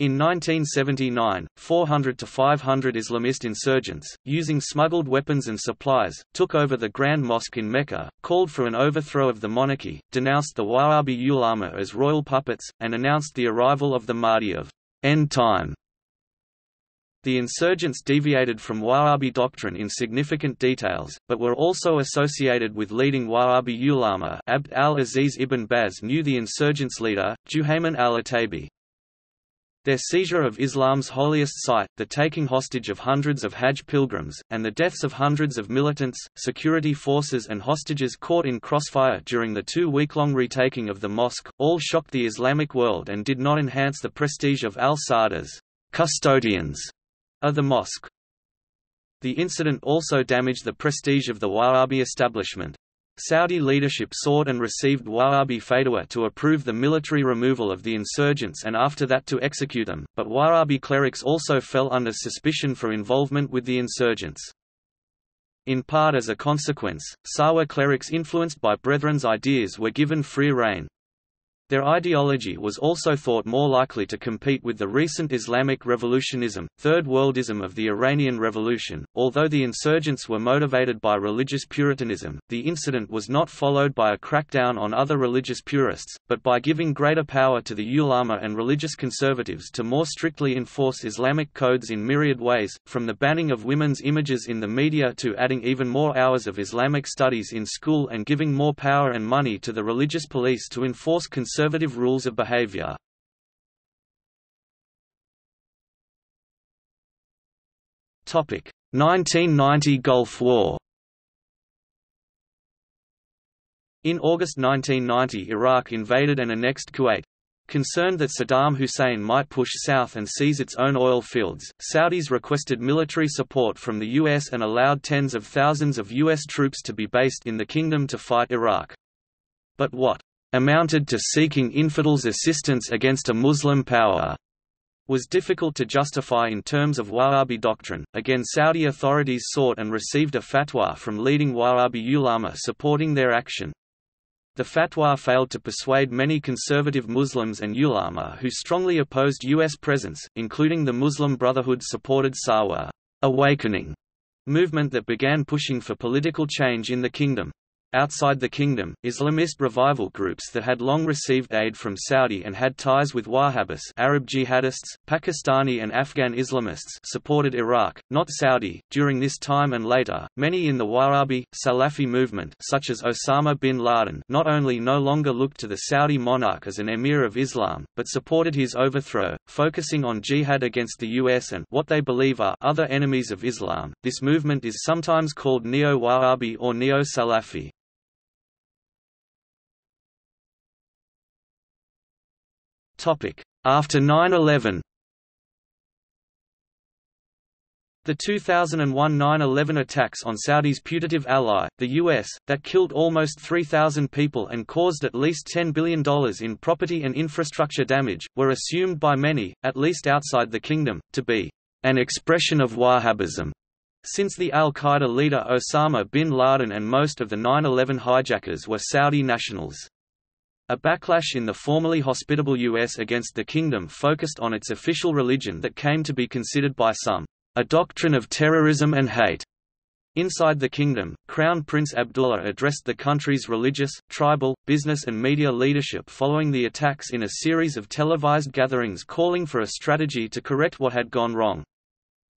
In 1979, 400 to 500 Islamist insurgents, using smuggled weapons and supplies, took over the Grand Mosque in Mecca, called for an overthrow of the monarchy, denounced the Wahhabi ulama as royal puppets, and announced the arrival of the Mahdi of end time. The insurgents deviated from Wahhabi doctrine in significant details, but were also associated with leading Wahhabi ulama Abd al-Aziz ibn Baz knew the insurgents' leader, Juhayman al-Otaybi. Their seizure of Islam's holiest site, the taking hostage of hundreds of Hajj pilgrims, and the deaths of hundreds of militants, security forces and hostages caught in crossfire during the two-week-long retaking of the mosque, all shocked the Islamic world and did not enhance the prestige of al-Saud's custodians of the mosque. The incident also damaged the prestige of the Wahhabi establishment. Saudi leadership sought and received Wahhabi fatwa to approve the military removal of the insurgents and after that to execute them, but Wahhabi clerics also fell under suspicion for involvement with the insurgents. In part as a consequence, Sahwa clerics influenced by Brethren's ideas were given free rein. Their ideology was also thought more likely to compete with the recent Islamic revolutionism, Third Worldism of the Iranian Revolution. Although the insurgents were motivated by religious Puritanism, the incident was not followed by a crackdown on other religious purists, but by giving greater power to the ulama and religious conservatives to more strictly enforce Islamic codes in myriad ways, from the banning of women's images in the media to adding even more hours of Islamic studies in school and giving more power and money to the religious police to enforce conservative conservative rules of behavior. Topic: 1990 Gulf War. In August 1990 Iraq invaded and annexed Kuwait. Concerned that Saddam Hussein might push south and seize its own oil fields, Saudis requested military support from the U.S. and allowed tens of thousands of U.S. troops to be based in the kingdom to fight Iraq. But what amounted to seeking infidels' assistance against a Muslim power was difficult to justify in terms of Wahhabi doctrine. Again, Saudi authorities sought and received a fatwa from leading Wahhabi ulama supporting their action. The fatwa failed to persuade many conservative Muslims and ulama who strongly opposed U.S. presence, including the Muslim Brotherhood-supported Sahwa awakening movement that began pushing for political change in the kingdom. Outside the kingdom, Islamist revival groups that had long received aid from Saudi and had ties with Wahhabis Arab jihadists, Pakistani and Afghan Islamists supported Iraq, not Saudi. During this time and later, many in the Wahhabi, Salafi movement such as Osama bin Laden not only no longer looked to the Saudi monarch as an emir of Islam, but supported his overthrow, focusing on jihad against the US and what they believe are other enemies of Islam. This movement is sometimes called Neo-Wahhabi or Neo-Salafi. After 9-11 The 2001 9-11 attacks on Saudi's putative ally, the U.S., that killed almost 3,000 people and caused at least $10 billion in property and infrastructure damage, were assumed by many, at least outside the kingdom, to be an expression of Wahhabism. Since the al-Qaeda leader Osama bin Laden and most of the 9-11 hijackers were Saudi nationals. A backlash in the formerly hospitable U.S. against the kingdom focused on its official religion that came to be considered by some, a doctrine of terrorism and hate. Inside the kingdom, Crown Prince Abdullah addressed the country's religious, tribal, business and media leadership following the attacks in a series of televised gatherings calling for a strategy to correct what had gone wrong.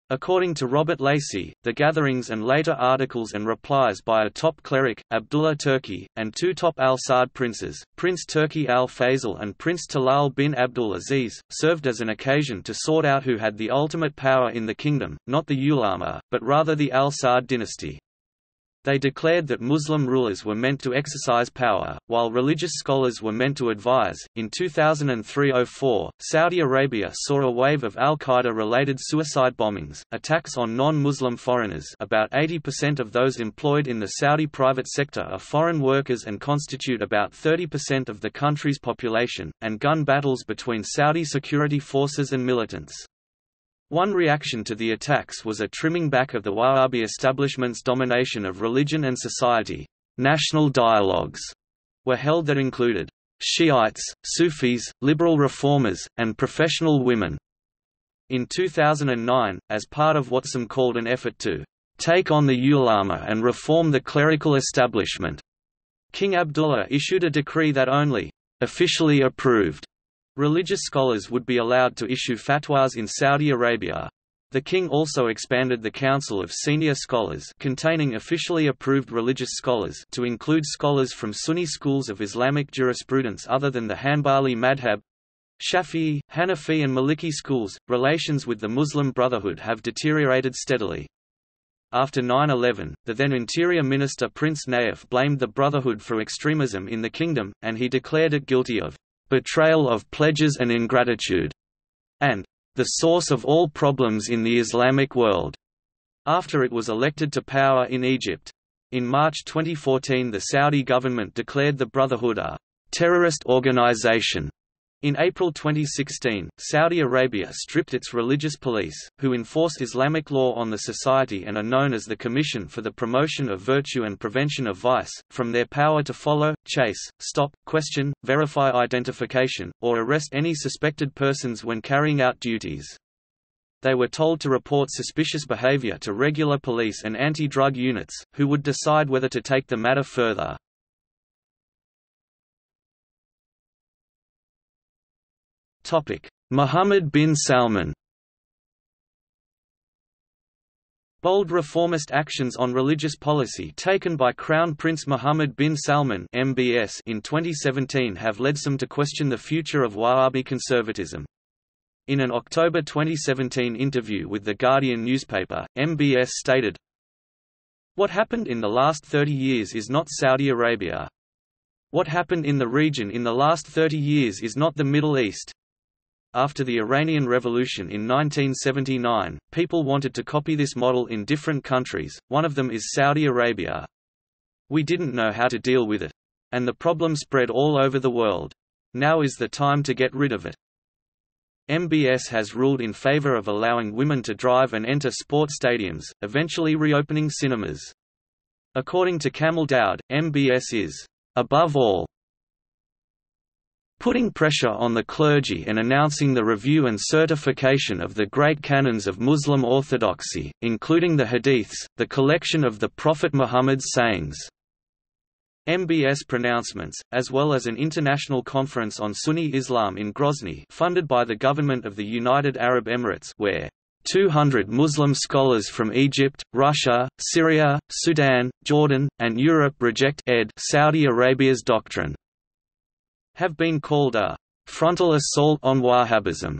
According to Robert Lacey, the gatherings and later articles and replies by a top cleric, Abdullah Turki, and two top Al Saud princes, Prince Turki al Faisal and Prince Talal bin Abdul Aziz, served as an occasion to sort out who had the ultimate power in the kingdom, not the ulama, but rather the Al Saud dynasty. They declared that Muslim rulers were meant to exercise power, while religious scholars were meant to advise. In 2003-04, Saudi Arabia saw a wave of al-Qaeda-related suicide bombings, attacks on non-Muslim foreigners. About 80% of those employed in the Saudi private sector are foreign workers and constitute about 30% of the country's population, and gun battles between Saudi security forces and militants. One reaction to the attacks was a trimming back of the Wahhabi establishment's domination of religion and society. National dialogues were held that included Shiites, Sufis, liberal reformers, and professional women. In 2009, as part of what some called an effort to take on the ulama and reform the clerical establishment, King Abdullah issued a decree that only officially approved Religious scholars would be allowed to issue fatwas in Saudi Arabia. The king also expanded the Council of Senior Scholars containing officially approved religious scholars to include scholars from Sunni schools of Islamic jurisprudence other than the Hanbali madhab, Shafi'i, Hanafi and Maliki schools. Relations with the Muslim Brotherhood have deteriorated steadily. After 9-11, the then Interior Minister Prince Nayef blamed the Brotherhood for extremism in the kingdom, and he declared it guilty of betrayal of pledges and ingratitude, and the source of all problems in the Islamic world, after it was elected to power in Egypt. In March 2014 the Saudi government declared the Brotherhood a terrorist organization in April 2016, Saudi Arabia stripped its religious police, who enforce Islamic law on the society and are known as the Commission for the Promotion of Virtue and Prevention of Vice, from their power to follow, chase, stop, question, verify identification, or arrest any suspected persons when carrying out duties. They were told to report suspicious behavior to regular police and anti-drug units, who would decide whether to take the matter further. Muhammad bin Salman Bold reformist actions on religious policy taken by Crown Prince Mohammed bin Salman MBS in 2017 have led some to question the future of Wahhabi conservatism. In an October 2017 interview with The Guardian newspaper, MBS stated, What happened in the last 30 years is not Saudi Arabia. What happened in the region in the last 30 years is not the Middle East. After the Iranian Revolution in 1979, people wanted to copy this model in different countries, one of them is Saudi Arabia. We didn't know how to deal with it. and the problem spread all over the world. Now is the time to get rid of it. MBS has ruled in favor of allowing women to drive and enter sport stadiums, eventually reopening cinemas. According to Kamel Daoud, MBS is, above all, putting pressure on the clergy and announcing the review and certification of the great canons of Muslim orthodoxy, including the Hadiths, the collection of the Prophet Muhammad's sayings. MBS pronouncements, as well as an international conference on Sunni Islam in Grozny funded by the government of the United Arab Emirates where 200 Muslim scholars from Egypt, Russia, Syria, Sudan, Jordan, and Europe reject ed Saudi Arabia's doctrine have been called a frontal assault on Wahhabism,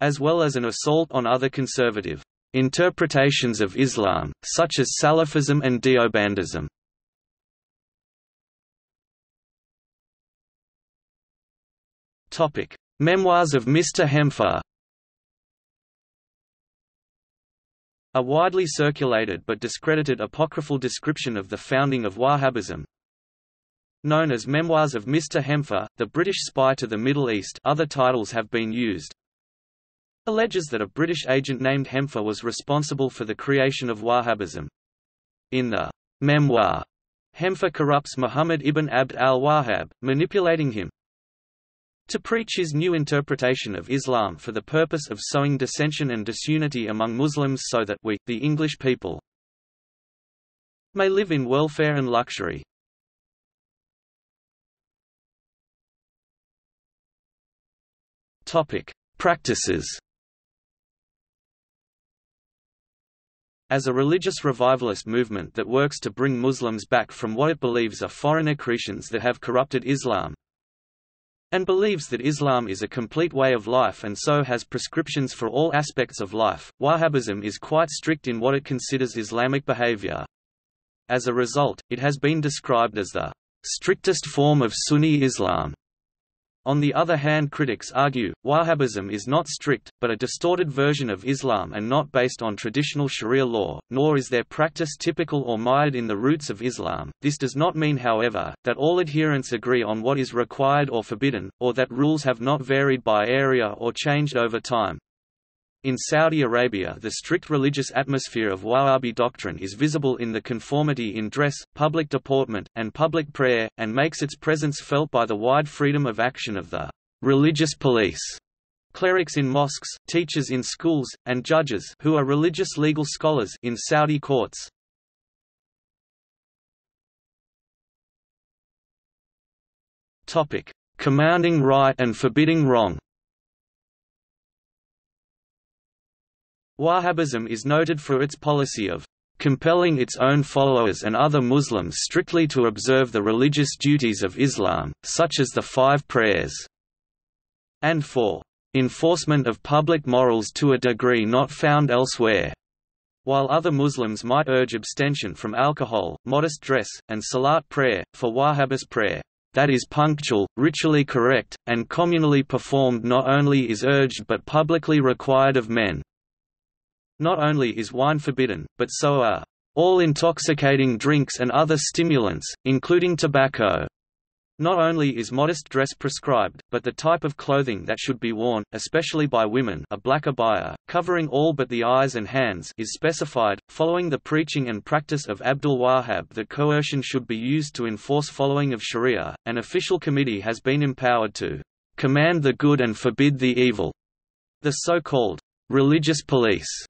as well as an assault on other conservative interpretations of Islam, such as Salafism and Deobandism. Memoirs of Mr. Hempher. A widely circulated but discredited apocryphal description of the founding of Wahhabism, known as Memoirs of Mr. Hempher, the British spy to the Middle East other titles have been used, alleges that a British agent named Hempher was responsible for the creation of Wahhabism. In the memoir, Hempher corrupts Muhammad ibn Abd al-Wahhab, manipulating him, to preach his new interpretation of Islam for the purpose of sowing dissension and disunity among Muslims so that we, the English people, may live in welfare and luxury. Topic: Practices. As a religious revivalist movement that works to bring Muslims back from what it believes are foreign accretions that have corrupted Islam, and believes that Islam is a complete way of life and so has prescriptions for all aspects of life. Wahhabism is quite strict in what it considers Islamic behavior. As a result, it has been described as the strictest form of Sunni Islam. On the other hand critics argue, Wahhabism is not strict, but a distorted version of Islam and not based on traditional Sharia law, nor is their practice typical or mired in the roots of Islam. This does not mean however, that all adherents agree on what is required or forbidden, or that rules have not varied by area or changed over time. In Saudi Arabia the strict religious atmosphere of Wahhabi doctrine is visible in the conformity in dress, public deportment, and public prayer, and makes its presence felt by the wide freedom of action of the religious police clerics in mosques, teachers in schools, and judges who are religious legal scholars in Saudi courts. Commanding right and forbidding wrong. Wahhabism is noted for its policy of compelling its own followers and other Muslims strictly to observe the religious duties of Islam, such as the five prayers, and for enforcement of public morals to a degree not found elsewhere. While other Muslims might urge abstention from alcohol, modest dress, and salat prayer, for Wahhabis prayer, that is punctual, ritually correct, and communally performed not only is urged but publicly required of men. Not only is wine forbidden, but so are all intoxicating drinks and other stimulants, including tobacco. Not only is modest dress prescribed, but the type of clothing that should be worn, especially by women a black abaya, covering all but the eyes and hands is specified, following the preaching and practice of Abdul Wahhab that coercion should be used to enforce following of sharia, an official committee has been empowered to command the good and forbid the evil. The so-called religious police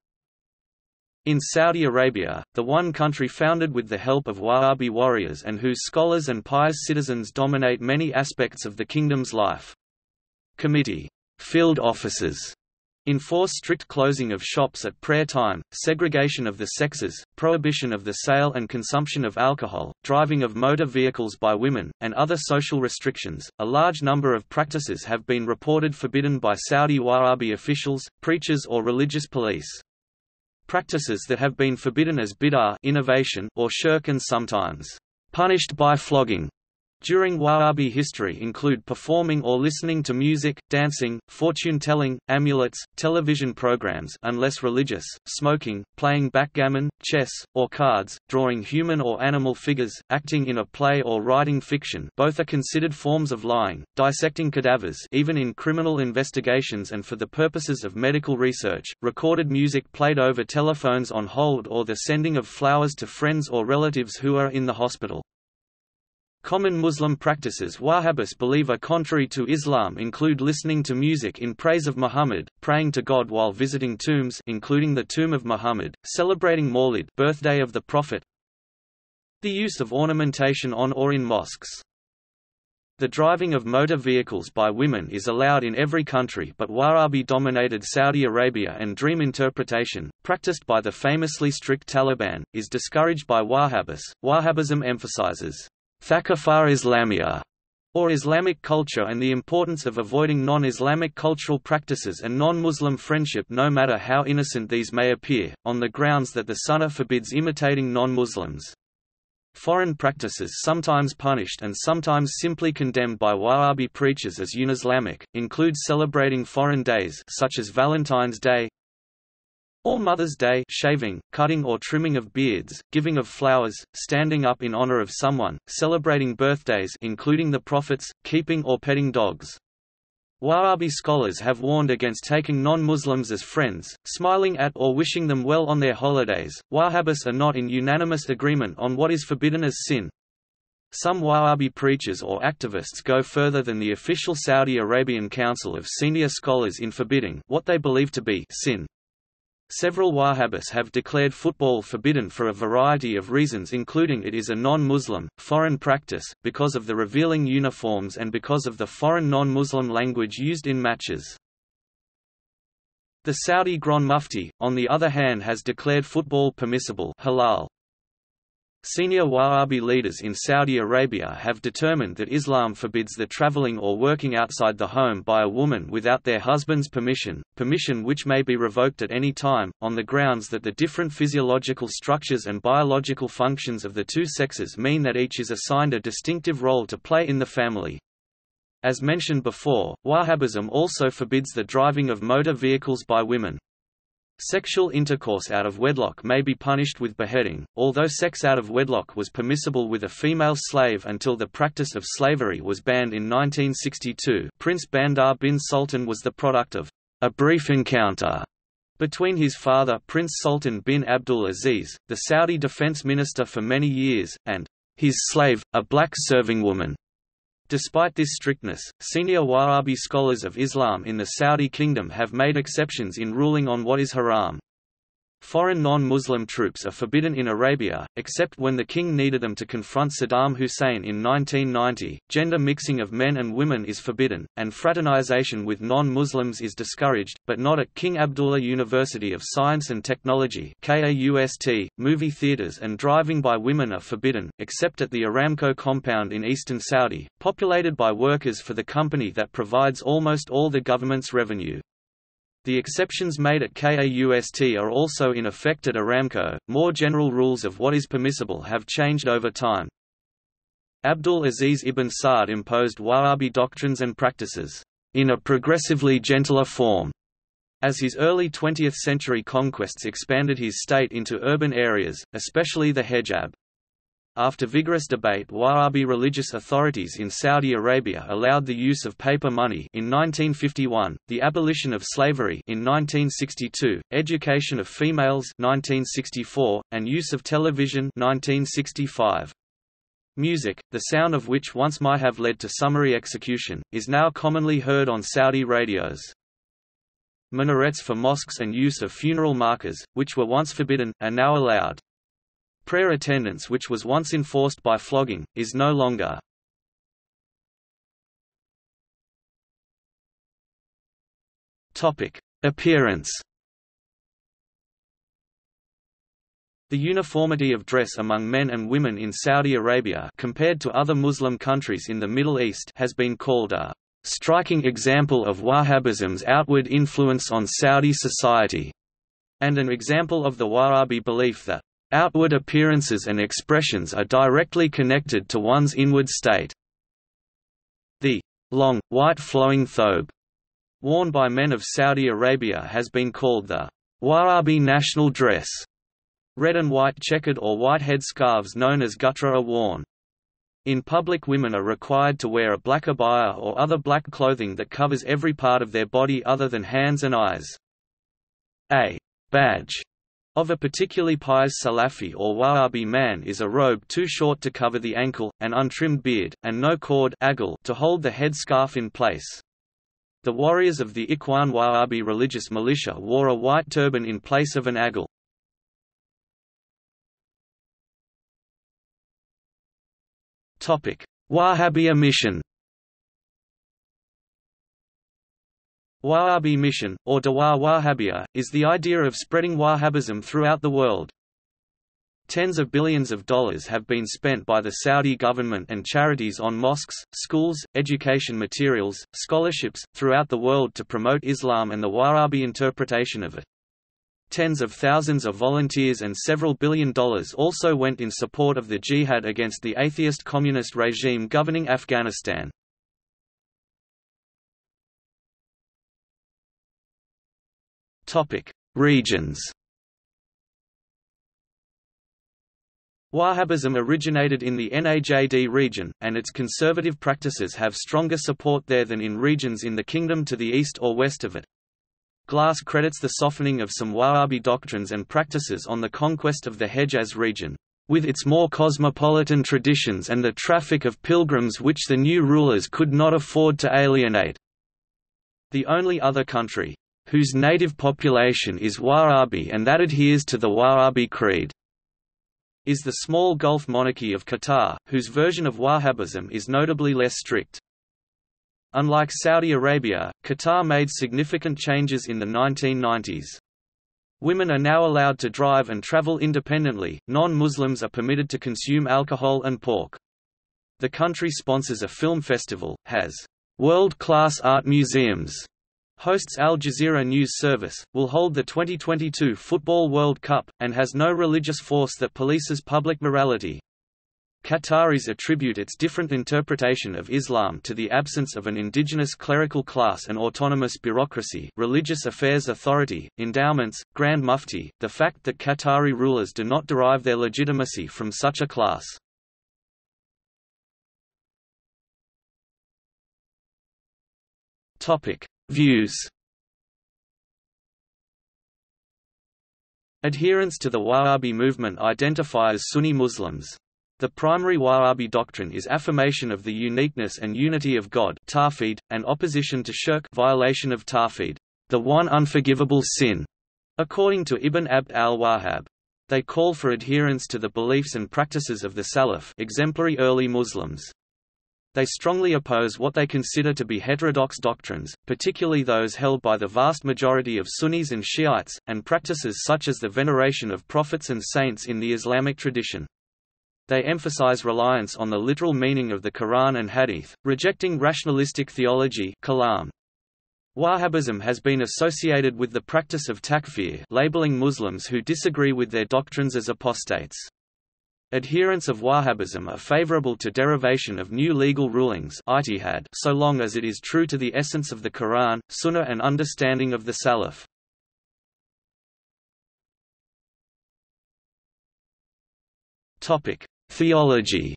in Saudi Arabia, the one country founded with the help of Wahhabi warriors and whose scholars and pious citizens dominate many aspects of the kingdom's life. Committee field officers enforce strict closing of shops at prayer time, segregation of the sexes, prohibition of the sale and consumption of alcohol, driving of motor vehicles by women, and other social restrictions. A large number of practices have been reported forbidden by Saudi Wahhabi officials, preachers, or religious police practices that have been forbidden as bid'ah innovation or shirk and sometimes punished by flogging during Wahhabi history include performing or listening to music, dancing, fortune-telling, amulets, television programs unless religious, smoking, playing backgammon, chess, or cards, drawing human or animal figures, acting in a play or writing fiction both are considered forms of lying, dissecting cadavers even in criminal investigations and for the purposes of medical research, recorded music played over telephones on hold or the sending of flowers to friends or relatives who are in the hospital. Common Muslim practices Wahhabis believe are contrary to Islam include listening to music in praise of Muhammad, praying to God while visiting tombs including the tomb of Muhammad, celebrating Mawlid birthday of the Prophet, the use of ornamentation on or in mosques. The driving of motor vehicles by women is allowed in every country but Wahhabi-dominated Saudi Arabia and dream interpretation, practiced by the famously strict Taliban, is discouraged by Wahhabis. Wahhabism emphasizes Thaqafah Islamiyah, or Islamic culture and the importance of avoiding non-Islamic cultural practices and non-Muslim friendship no matter how innocent these may appear, on the grounds that the Sunnah forbids imitating non-Muslims. Foreign practices sometimes punished and sometimes simply condemned by Wahhabi preachers as un-Islamic, include celebrating foreign days such as Valentine's Day, or Mother's Day shaving, cutting or trimming of beards, giving of flowers, standing up in honor of someone, celebrating birthdays including the prophets, keeping or petting dogs. Wahhabi scholars have warned against taking non-Muslims as friends, smiling at or wishing them well on their holidays. Wahhabis are not in unanimous agreement on what is forbidden as sin. Some Wahhabi preachers or activists go further than the official Saudi Arabian Council of Senior Scholars in forbidding what they believe to be sin. Several Wahhabis have declared football forbidden for a variety of reasons including it is a non-Muslim, foreign practice, because of the revealing uniforms and because of the foreign non-Muslim language used in matches. The Saudi Grand Mufti, on the other hand has declared football permissible halal. Senior Wahhabi leaders in Saudi Arabia have determined that Islam forbids the traveling or working outside the home by a woman without their husband's permission, permission which may be revoked at any time, on the grounds that the different physiological structures and biological functions of the two sexes mean that each is assigned a distinctive role to play in the family. As mentioned before, Wahhabism also forbids the driving of motor vehicles by women. Sexual intercourse out of wedlock may be punished with beheading, although sex out of wedlock was permissible with a female slave until the practice of slavery was banned in 1962 Prince Bandar bin Sultan was the product of a brief encounter between his father Prince Sultan bin Abdul Aziz, the Saudi defense minister for many years, and his slave, a black serving woman. Despite this strictness, senior Wahhabi scholars of Islam in the Saudi kingdom have made exceptions in ruling on what is haram. Foreign non-Muslim troops are forbidden in Arabia, except when the king needed them to confront Saddam Hussein in 1990. Gender mixing of men and women is forbidden, and fraternization with non-Muslims is discouraged, but not at King Abdullah University of Science and Technology (KAUST). Movie theaters and driving by women are forbidden, except at the Aramco compound in eastern Saudi, populated by workers for the company that provides almost all the government's revenue. The exceptions made at KAUST are also in effect at Aramco. More general rules of what is permissible have changed over time. Abdul Aziz ibn Saud imposed Wahhabi doctrines and practices in a progressively gentler form. As his early 20th-century conquests expanded his state into urban areas, especially the Hejaz. After vigorous debate Wahhabi religious authorities in Saudi Arabia allowed the use of paper money in 1951, the abolition of slavery in 1962, education of females 1964, and use of television 1965. Music, the sound of which once might have led to summary execution, is now commonly heard on Saudi radios. Minarets for mosques and use of funeral markers, which were once forbidden, are now allowed. Prayer attendance which was once enforced by flogging, is no longer. Appearance The uniformity of dress among men and women in Saudi Arabia compared to other Muslim countries in the Middle East has been called a striking example of Wahhabism's outward influence on Saudi society, and an example of the Wahhabi belief that Outward appearances and expressions are directly connected to one's inward state. The long, white flowing thobe, worn by men of Saudi Arabia has been called the Wahhabi national dress. Red and white checkered or white head scarves known as gutra are worn. In public women are required to wear a black abaya or other black clothing that covers every part of their body other than hands and eyes. A badge of a particularly pious Salafi or Wahhabi man is a robe too short to cover the ankle, an untrimmed beard, and no cord to hold the head scarf in place. The warriors of the Ikhwan Wahhabi religious militia wore a white turban in place of an agal. Wahhabiyya mission Wahhabi mission, or Dawa Wahhabiyya, is the idea of spreading Wahhabism throughout the world. Tens of billions of dollars have been spent by the Saudi government and charities on mosques, schools, education materials, scholarships, throughout the world to promote Islam and the Wahhabi interpretation of it. Tens of thousands of volunteers and several billion dollars also went in support of the jihad against the atheist communist regime governing Afghanistan. Regions Wahhabism originated in the Najd region, and its conservative practices have stronger support there than in regions in the kingdom to the east or west of it. Glass credits the softening of some Wahhabi doctrines and practices on the conquest of the Hejaz region, with its more cosmopolitan traditions and the traffic of pilgrims which the new rulers could not afford to alienate. The only other country, whose native population is Wahhabi and that adheres to the Wahhabi creed, is the small Gulf monarchy of Qatar, whose version of Wahhabism is notably less strict. Unlike Saudi Arabia, Qatar made significant changes in the 1990s. Women are now allowed to drive and travel independently, non-Muslims are permitted to consume alcohol and pork. The country sponsors a film festival, has world-class art museums, hosts Al Jazeera News Service, will hold the 2022 Football World Cup, and has no religious force that polices public morality. Qataris attribute its different interpretation of Islam to the absence of an indigenous clerical class and autonomous bureaucracy religious affairs authority, endowments, grand mufti, the fact that Qatari rulers do not derive their legitimacy from such a class. Views Adherents to the Wahhabi movement identify as Sunni Muslims. The primary Wahhabi doctrine is affirmation of the uniqueness and unity of God tawhid, and opposition to shirk violation of tawhid, the one unforgivable sin, according to Ibn Abd al-Wahhab. They call for adherence to the beliefs and practices of the Salaf exemplary early Muslims. They strongly oppose what they consider to be heterodox doctrines, particularly those held by the vast majority of Sunnis and Shiites, and practices such as the veneration of prophets and saints in the Islamic tradition. They emphasize reliance on the literal meaning of the Quran and Hadith, rejecting rationalistic theology kalam. Wahhabism has been associated with the practice of takfir labeling Muslims who disagree with their doctrines as apostates. Adherents of Wahhabism are favorable to derivation of new legal rulings so long as it is true to the essence of the Quran, Sunnah and understanding of the Salaf. Theology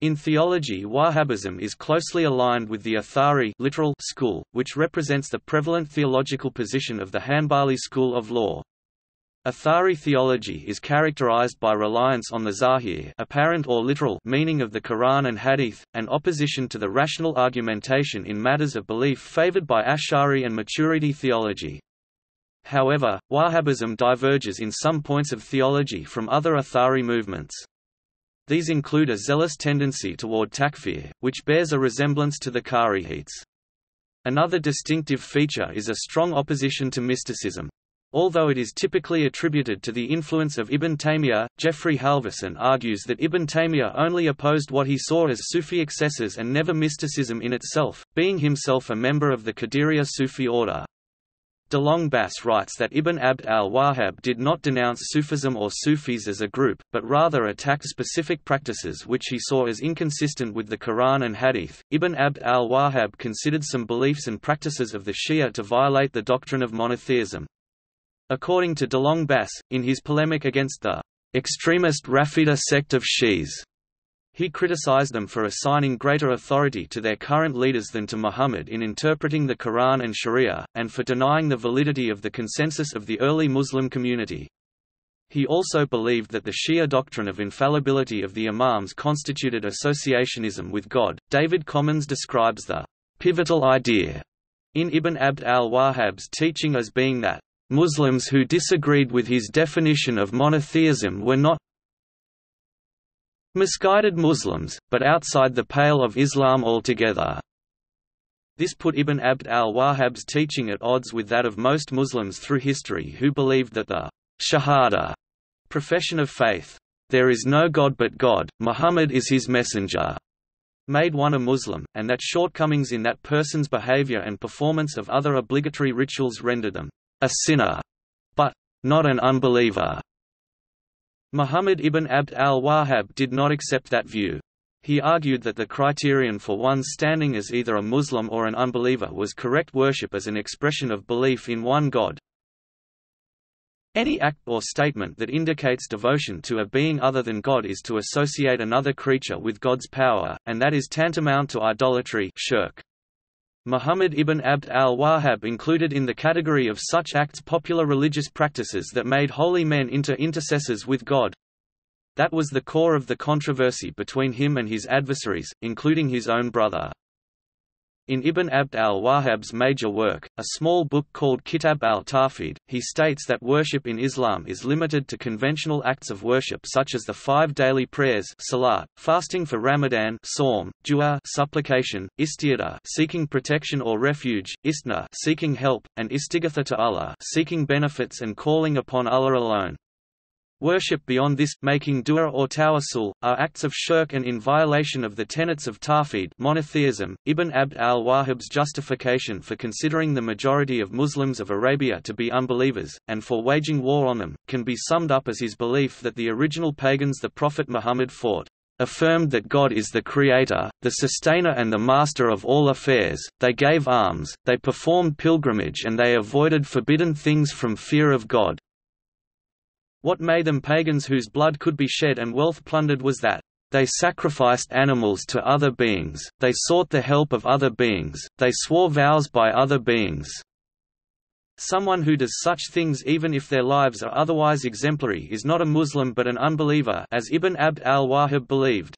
In theology Wahhabism is closely aligned with the Athari literal school, which represents the prevalent theological position of the Hanbali school of law. Athari theology is characterized by reliance on the zahir apparent or literal meaning of the Quran and Hadith, and opposition to the rational argumentation in matters of belief favored by Ash'ari and Maturidi theology. However, Wahhabism diverges in some points of theology from other Athari movements. These include a zealous tendency toward takfir, which bears a resemblance to the Kharijites. Another distinctive feature is a strong opposition to mysticism. Although it is typically attributed to the influence of Ibn Taymiyyah, Jeffrey Halverson argues that Ibn Taymiyyah only opposed what he saw as Sufi excesses and never mysticism in itself, being himself a member of the Qadiriyya Sufi order. DeLong Bas writes that Ibn Abd al-Wahhab did not denounce Sufism or Sufis as a group, but rather attacked specific practices which he saw as inconsistent with the Quran and Hadith. Ibn Abd al-Wahhab considered some beliefs and practices of the Shia to violate the doctrine of monotheism. According to DeLong Bas, in his polemic against the extremist Rafida sect of Shi'as, he criticized them for assigning greater authority to their current leaders than to Muhammad in interpreting the Quran and Sharia, and for denying the validity of the consensus of the early Muslim community. He also believed that the Shia doctrine of infallibility of the Imams constituted associationism with God. David Commins describes the pivotal idea in Ibn Abd al-Wahhab's teaching as being that Muslims who disagreed with his definition of monotheism were not misguided Muslims, but outside the pale of Islam altogether. This put Ibn Abd al-Wahhab's teaching at odds with that of most Muslims through history who believed that the shahada profession of faith, there is no God but God, Muhammad is his messenger, made one a Muslim, and that shortcomings in that person's behavior and performance of other obligatory rituals rendered them a sinner, but not an unbeliever. Muhammad ibn Abd al-Wahhab did not accept that view. He argued that the criterion for one's standing as either a Muslim or an unbeliever was correct worship as an expression of belief in one God. Any act or statement that indicates devotion to a being other than God is to associate another creature with God's power, and that is tantamount to idolatry shirk. Muhammad ibn Abd al-Wahhab included in the category of such acts popular religious practices that made holy men into intercessors with God. That was the core of the controversy between him and his adversaries, including his own brother. In Ibn Abd al-Wahhab's major work, a small book called Kitab al-Tawhid, he states that worship in Islam is limited to conventional acts of worship such as the five daily prayers salat, fasting for Ramadan Sawm, dua supplication, istiada seeking protection or refuge, istna seeking help, and istighatha to Allah seeking benefits and calling upon Allah alone. Worship beyond this, making dua or tawassul, are acts of shirk and in violation of the tenets of tawhid monotheism. Ibn Abd al-Wahhab's justification for considering the majority of Muslims of Arabia to be unbelievers, and for waging war on them, can be summed up as his belief that the original pagans the Prophet Muhammad fought affirmed that God is the creator, the sustainer and the master of all affairs, they gave alms, they performed pilgrimage and they avoided forbidden things from fear of God. What made them pagans whose blood could be shed and wealth plundered was that they sacrificed animals to other beings, they sought the help of other beings, they swore vows by other beings. Someone who does such things even if their lives are otherwise exemplary is not a Muslim but an unbeliever as Ibn Abd al-Wahhab believed.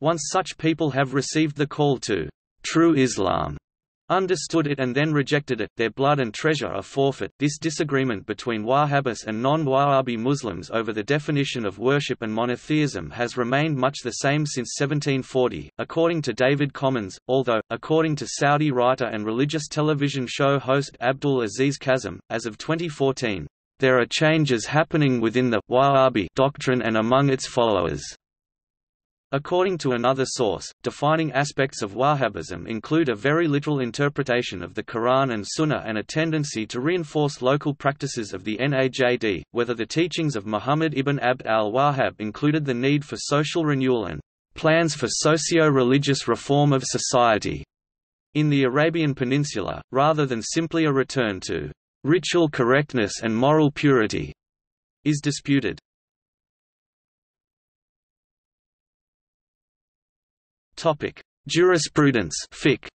Once such people have received the call to true Islam, understood it and then rejected it, their blood and treasure are forfeit. This disagreement between Wahhabis and non-Wahhabi Muslims over the definition of worship and monotheism has remained much the same since 1740, according to David Commins, although, according to Saudi writer and religious television show host Abdul Aziz Qassim, as of 2014, there are changes happening within the Wahhabi doctrine and among its followers. According to another source, defining aspects of Wahhabism include a very literal interpretation of the Quran and Sunnah and a tendency to reinforce local practices of the Najd, whether the teachings of Muhammad ibn Abd al-Wahhab included the need for social renewal and plans for socio-religious reform of society in the Arabian Peninsula, rather than simply a return to ritual correctness and moral purity, is disputed. Topic: Jurisprudence fiqh.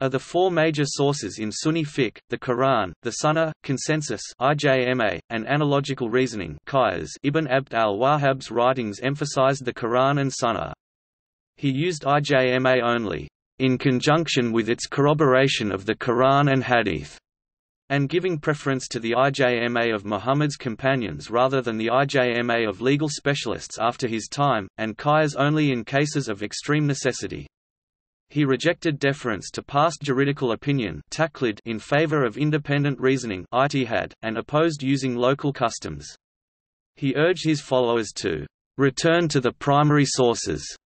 Are the four major sources in Sunni fiqh, the Quran, the Sunnah, consensus IJMA, and analogical reasoning. Ibn Abd al-Wahhab's writings emphasized the Quran and Sunnah. He used IJMA only, in conjunction with its corroboration of the Quran and Hadith and giving preference to the IJMA of Muhammad's companions rather than the IJMA of legal specialists after his time, and Qiyas only in cases of extreme necessity. He rejected deference to past juridical opinion in favor of independent reasoning and opposed using local customs. He urged his followers to return to the primary sources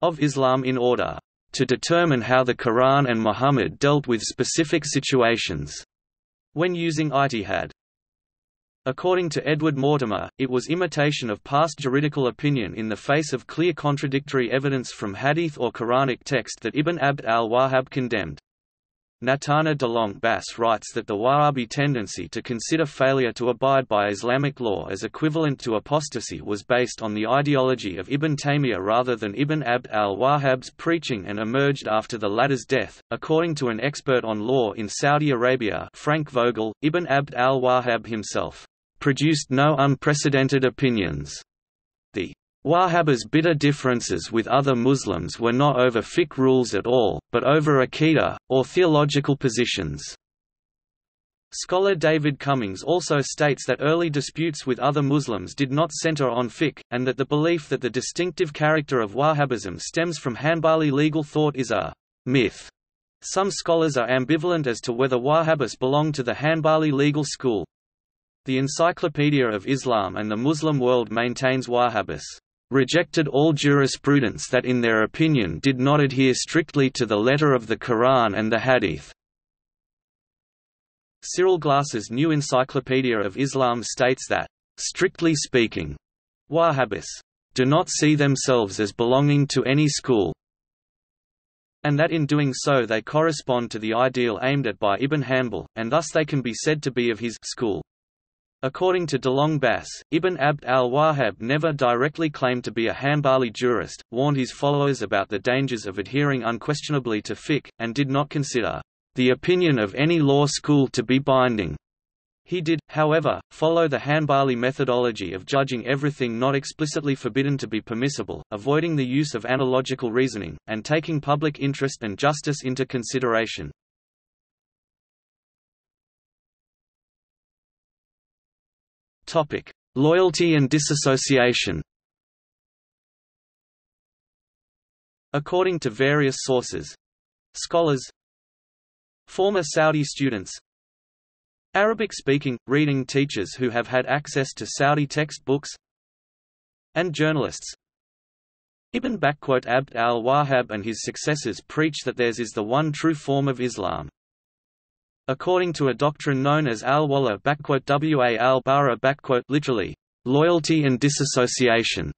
of Islam in order to determine how the Quran and Muhammad dealt with specific situations when using Ijtihad. According to Edward Mortimer, it was imitation of past juridical opinion in the face of clear contradictory evidence from hadith or Quranic text that Ibn Abd al-Wahhab condemned. Natana DeLong Bas writes that the Wahhabi tendency to consider failure to abide by Islamic law as equivalent to apostasy was based on the ideology of Ibn Taymiyyah rather than Ibn Abd al-Wahhab's preaching and emerged after the latter's death. According to an expert on law in Saudi Arabia, Frank Vogel, Ibn Abd al-Wahhab himself produced no unprecedented opinions. The Wahhabis' bitter differences with other Muslims were not over fiqh rules at all, but over aqidah, or theological positions. Scholar David Commins also states that early disputes with other Muslims did not center on fiqh, and that the belief that the distinctive character of Wahhabism stems from Hanbali legal thought is a myth. Some scholars are ambivalent as to whether Wahhabis belong to the Hanbali legal school. The Encyclopedia of Islam and the Muslim World maintains Wahhabis rejected all jurisprudence that in their opinion did not adhere strictly to the letter of the Quran and the Hadith. Cyril Glassé's New Encyclopedia of Islam states that, strictly speaking, Wahhabis do not see themselves as belonging to any school, and that in doing so they correspond to the ideal aimed at by Ibn Hanbal, and thus they can be said to be of his school. According to DeLong Bas, Ibn Abd al-Wahhab never directly claimed to be a Hanbali jurist, warned his followers about the dangers of adhering unquestionably to fiqh, and did not consider the opinion of any law school to be binding. He did, however, follow the Hanbali methodology of judging everything not explicitly forbidden to be permissible, avoiding the use of analogical reasoning, and taking public interest and justice into consideration. Topic: Loyalty and disassociation. According to various sources, scholars, former Saudi students, Arabic-speaking, reading teachers who have had access to Saudi textbooks, and journalists. Ibn Abd al-Wahhab and his successors preach that theirs is the one true form of Islam. According to a doctrine known as al-wala wa al-bara literally, loyalty and disassociation,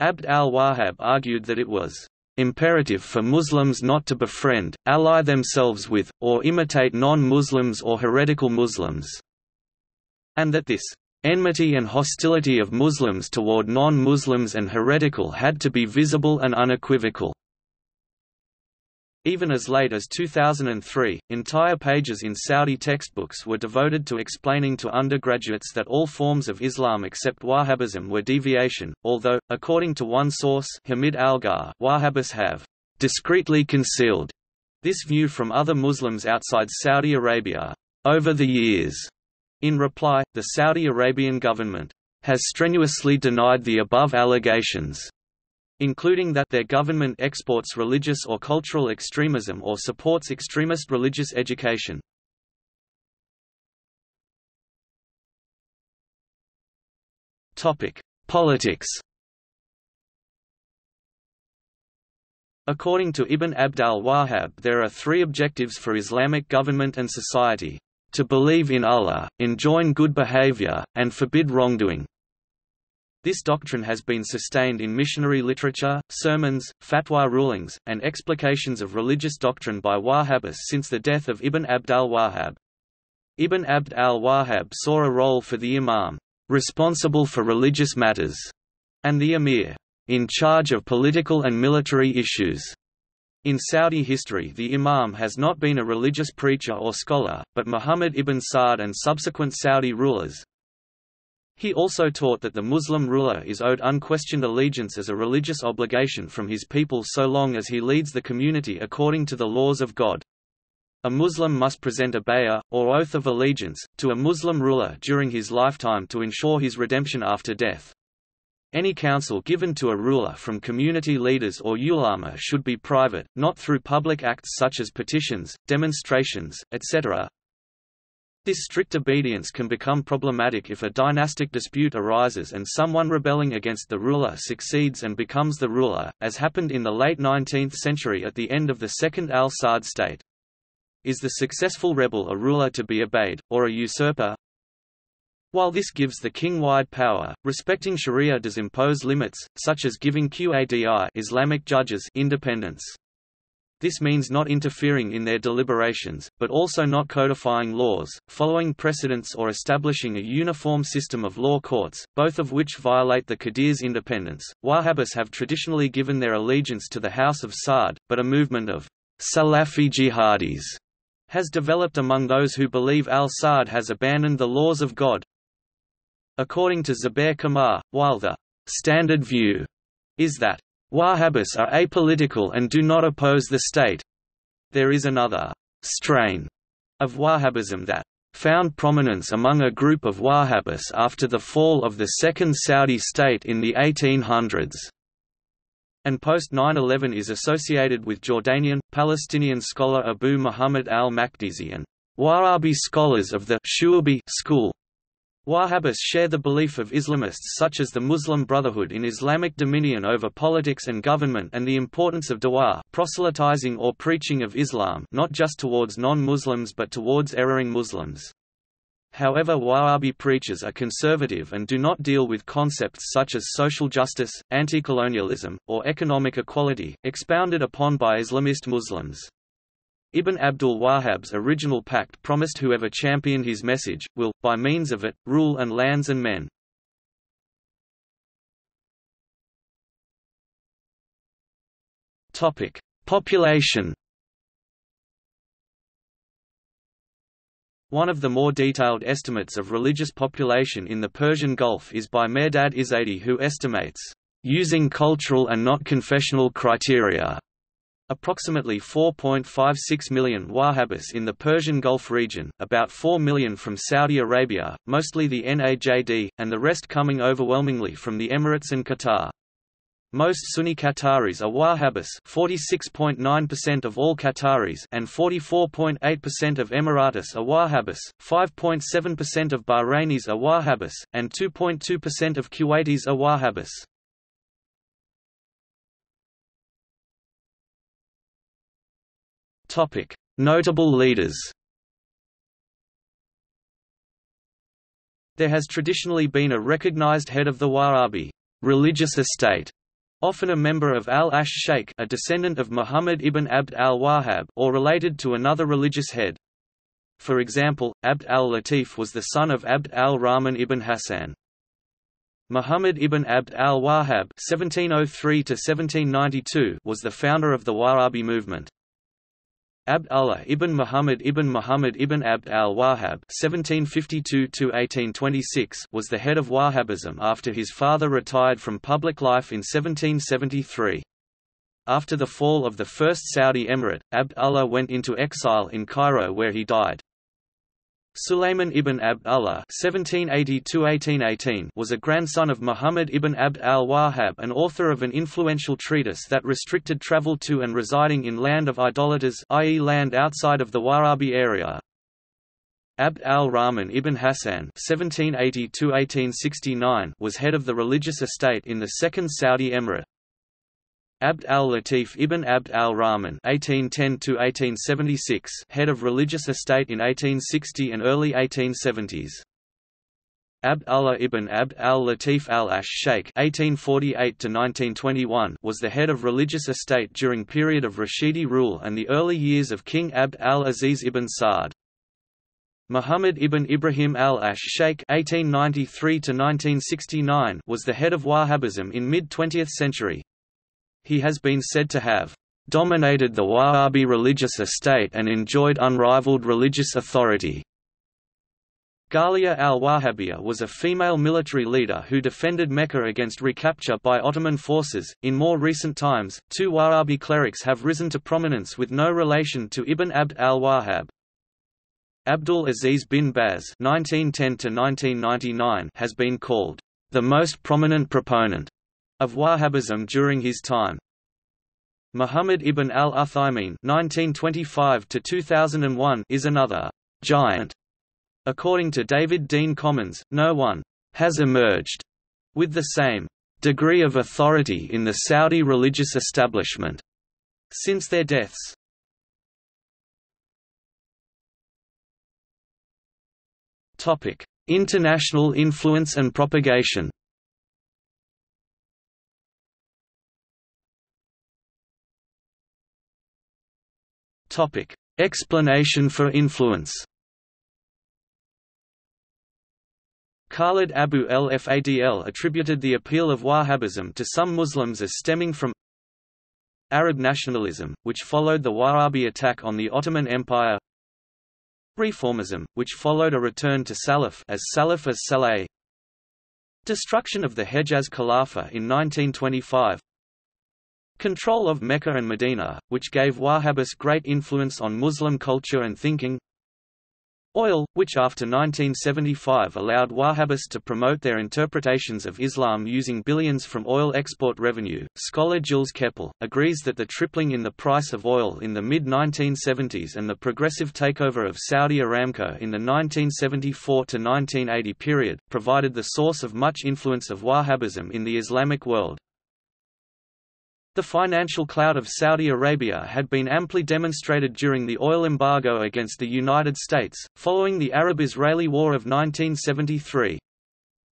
Abd al-Wahhab argued that it was imperative for Muslims not to befriend, ally themselves with, or imitate non-Muslims or heretical Muslims, and that this enmity and hostility of Muslims toward non-Muslims and heretical had to be visible and unequivocal. Even as late as 2003, entire pages in Saudi textbooks were devoted to explaining to undergraduates that all forms of Islam except Wahhabism were deviation, although, according to one source Hamid Algar, Wahhabis have discreetly concealed this view from other Muslims outside Saudi Arabia. Over the years, in reply, the Saudi Arabian government has strenuously denied the above allegations including that their government exports religious or cultural extremism or supports extremist religious education. Politics According to Ibn Abd al-Wahhab there are three objectives for Islamic government and society, to believe in Allah, enjoin good behavior, and forbid wrongdoing. This doctrine has been sustained in missionary literature, sermons, fatwa rulings, and explications of religious doctrine by Wahhabis since the death of Ibn Abd al-Wahhab. Ibn Abd al-Wahhab saw a role for the imam, responsible for religious matters, and the emir, in charge of political and military issues. In Saudi history the imam has not been a religious preacher or scholar, but Muhammad ibn Saud and subsequent Saudi rulers, he also taught that the Muslim ruler is owed unquestioned allegiance as a religious obligation from his people so long as he leads the community according to the laws of God. A Muslim must present a bay'ah, or oath of allegiance, to a Muslim ruler during his lifetime to ensure his redemption after death. Any counsel given to a ruler from community leaders or ulama should be private, not through public acts such as petitions, demonstrations, etc. This strict obedience can become problematic if a dynastic dispute arises and someone rebelling against the ruler succeeds and becomes the ruler, as happened in the late 19th century at the end of the Second Al-Saud state. Is the successful rebel a ruler to be obeyed, or a usurper? While this gives the king wide power, respecting sharia does impose limits, such as giving Qadi Islamic judges independence. This means not interfering in their deliberations, but also not codifying laws, following precedents or establishing a uniform system of law courts, both of which violate the Qadir's independence. Wahhabis have traditionally given their allegiance to the House of Saud, but a movement of Salafi jihadis has developed among those who believe al-Saud has abandoned the laws of God. According to Zubair Qamar, while the standard view is that Wahhabis are apolitical and do not oppose the state. There is another strain of Wahhabism that found prominence among a group of Wahhabis after the fall of the Second Saudi state in the 1800s, and post 9-11 is associated with Jordanian, Palestinian scholar Abu Muhammad al-Maqdisi and Wahhabi scholars of the Shu'aybi school. Wahhabis share the belief of Islamists such as the Muslim Brotherhood in Islamic dominion over politics and government and the importance of dawah proselytizing or preaching of Islam not just towards non-Muslims but towards erring Muslims. However Wahhabi preachers are conservative and do not deal with concepts such as social justice, anti-colonialism, or economic equality, expounded upon by Islamist Muslims. Ibn Abdul Wahhab's original pact promised whoever championed his message, will, by means of it, rule and lands and men. Population One of the more detailed estimates of religious population in the Persian Gulf is by Mehrdad Izady who estimates, using cultural and not confessional criteria, Approximately 4.56 million Wahhabis in the Persian Gulf region, about 4 million from Saudi Arabia, mostly the Najd, and the rest coming overwhelmingly from the Emirates and Qatar. Most Sunni Qataris are Wahhabis 46.9% of all Qataris and 44.8% of Emiratis are Wahhabis, 5.7% of Bahrainis are Wahhabis, and 2.2% of Kuwaitis are Wahhabis. Notable leaders. There has traditionally been a recognized head of the Wahhabi religious estate, often a member of al-Ash Sheikh a descendant of Muhammad ibn Abd al-Wahhab or related to another religious head. For example, Abd al-Latif was the son of Abd al-Rahman ibn Hassan. Muhammad ibn Abd al-Wahhab oh was the founder of the Wahhabi movement. Abd Allah ibn Muhammad ibn Muhammad ibn Abd al-Wahhab was the head of Wahhabism after his father retired from public life in 1773. After the fall of the First Saudi Emirate, Abd Allah went into exile in Cairo where he died. Sulayman ibn Abd Allah was a grandson of Muhammad ibn Abd al-Wahhab and author of an influential treatise that restricted travel to and residing in land of idolaters i.e. land outside of the Wahhabi area. Abd al-Rahman ibn Hassan was head of the religious estate in the Second Saudi Emirate. Abd al-Latif ibn Abd al-Rahman (1810–1876), head of religious estate in 1860 and early 1870s. Abd Allah ibn Abd al-Latif al-Ash Sheikh (1848–1921) was the head of religious estate during period of Rashidi rule and the early years of King Abd al-Aziz ibn Saud. Muhammad ibn Ibrahim al-Ash Sheikh (1893–1969) was the head of Wahhabism in mid-20th century. He has been said to have dominated the Wahhabi religious estate and enjoyed unrivaled religious authority. Ghalia al-Wahhabiyya was a female military leader who defended Mecca against recapture by Ottoman forces. In more recent times, two Wahhabi clerics have risen to prominence with no relation to Ibn Abd al-Wahhab. Abdul Aziz bin Baz (1910–1999) has been called the most prominent proponent of Wahhabism during his time. Muhammad ibn al-Uthaymin (1925–2001) is another giant According to David Dean Commins, no one has emerged with the same degree of authority in the Saudi religious establishment since their deaths. Topic: International influence and propagation. Topic: Explanation for influence. Khaled Abou El Fadl attributed the appeal of Wahhabism to some Muslims as stemming from Arab nationalism, which followed the Wahhabi attack on the Ottoman Empire Reformism, which followed a return to Salaf as Salaf as Destruction of the Hejaz Khilafah in 1925 Control of Mecca and Medina, which gave Wahhabis great influence on Muslim culture and thinking Oil, which after 1975 allowed Wahhabis to promote their interpretations of Islam using billions from oil export revenue. Scholar Gilles Kepel agrees that the tripling in the price of oil in the mid 1970s and the progressive takeover of Saudi Aramco in the 1974 to 1980 period provided the source of much influence of Wahhabism in the Islamic world. The financial clout of Saudi Arabia had been amply demonstrated during the oil embargo against the United States, following the Arab-Israeli War of 1973.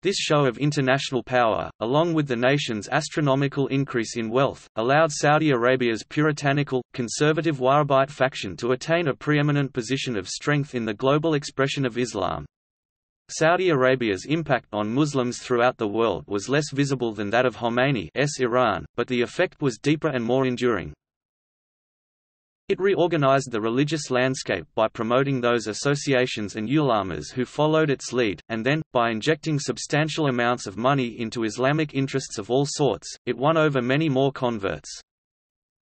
This show of international power, along with the nation's astronomical increase in wealth, allowed Saudi Arabia's puritanical, conservative Wahhabite faction to attain a preeminent position of strength in the global expression of Islam. Saudi Arabia's impact on Muslims throughout the world was less visible than that of Khomeini's Iran, but the effect was deeper and more enduring. It reorganized the religious landscape by promoting those associations and ulamas who followed its lead, and then, by injecting substantial amounts of money into Islamic interests of all sorts, it won over many more converts.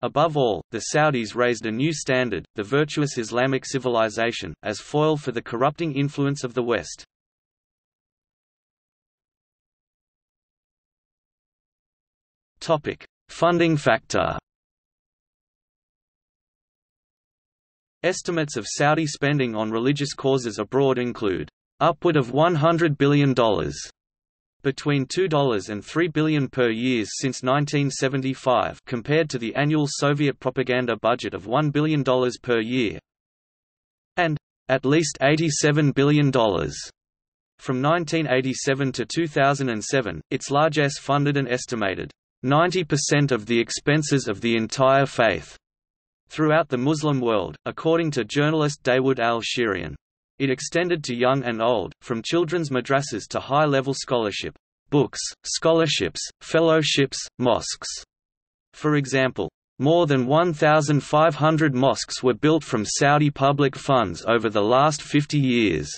Above all, the Saudis raised a new standard, the virtuous Islamic civilization, as foil for the corrupting influence of the West. Topic: Funding factor. Estimates of Saudi spending on religious causes abroad include upward of $100 billion between $2 and 3 billion per year since 1975 compared to the annual Soviet propaganda budget of $1 billion per year and at least $87 billion from 1987 to 2007, its largesse funded and estimated 90% of the expenses of the entire faith throughout the Muslim world, according to journalist Dawood al-Shirian. It extended to young and old, from children's madrasas to high-level scholarship, books, scholarships, fellowships, mosques. For example, more than 1,500 mosques were built from Saudi public funds over the last 50 years.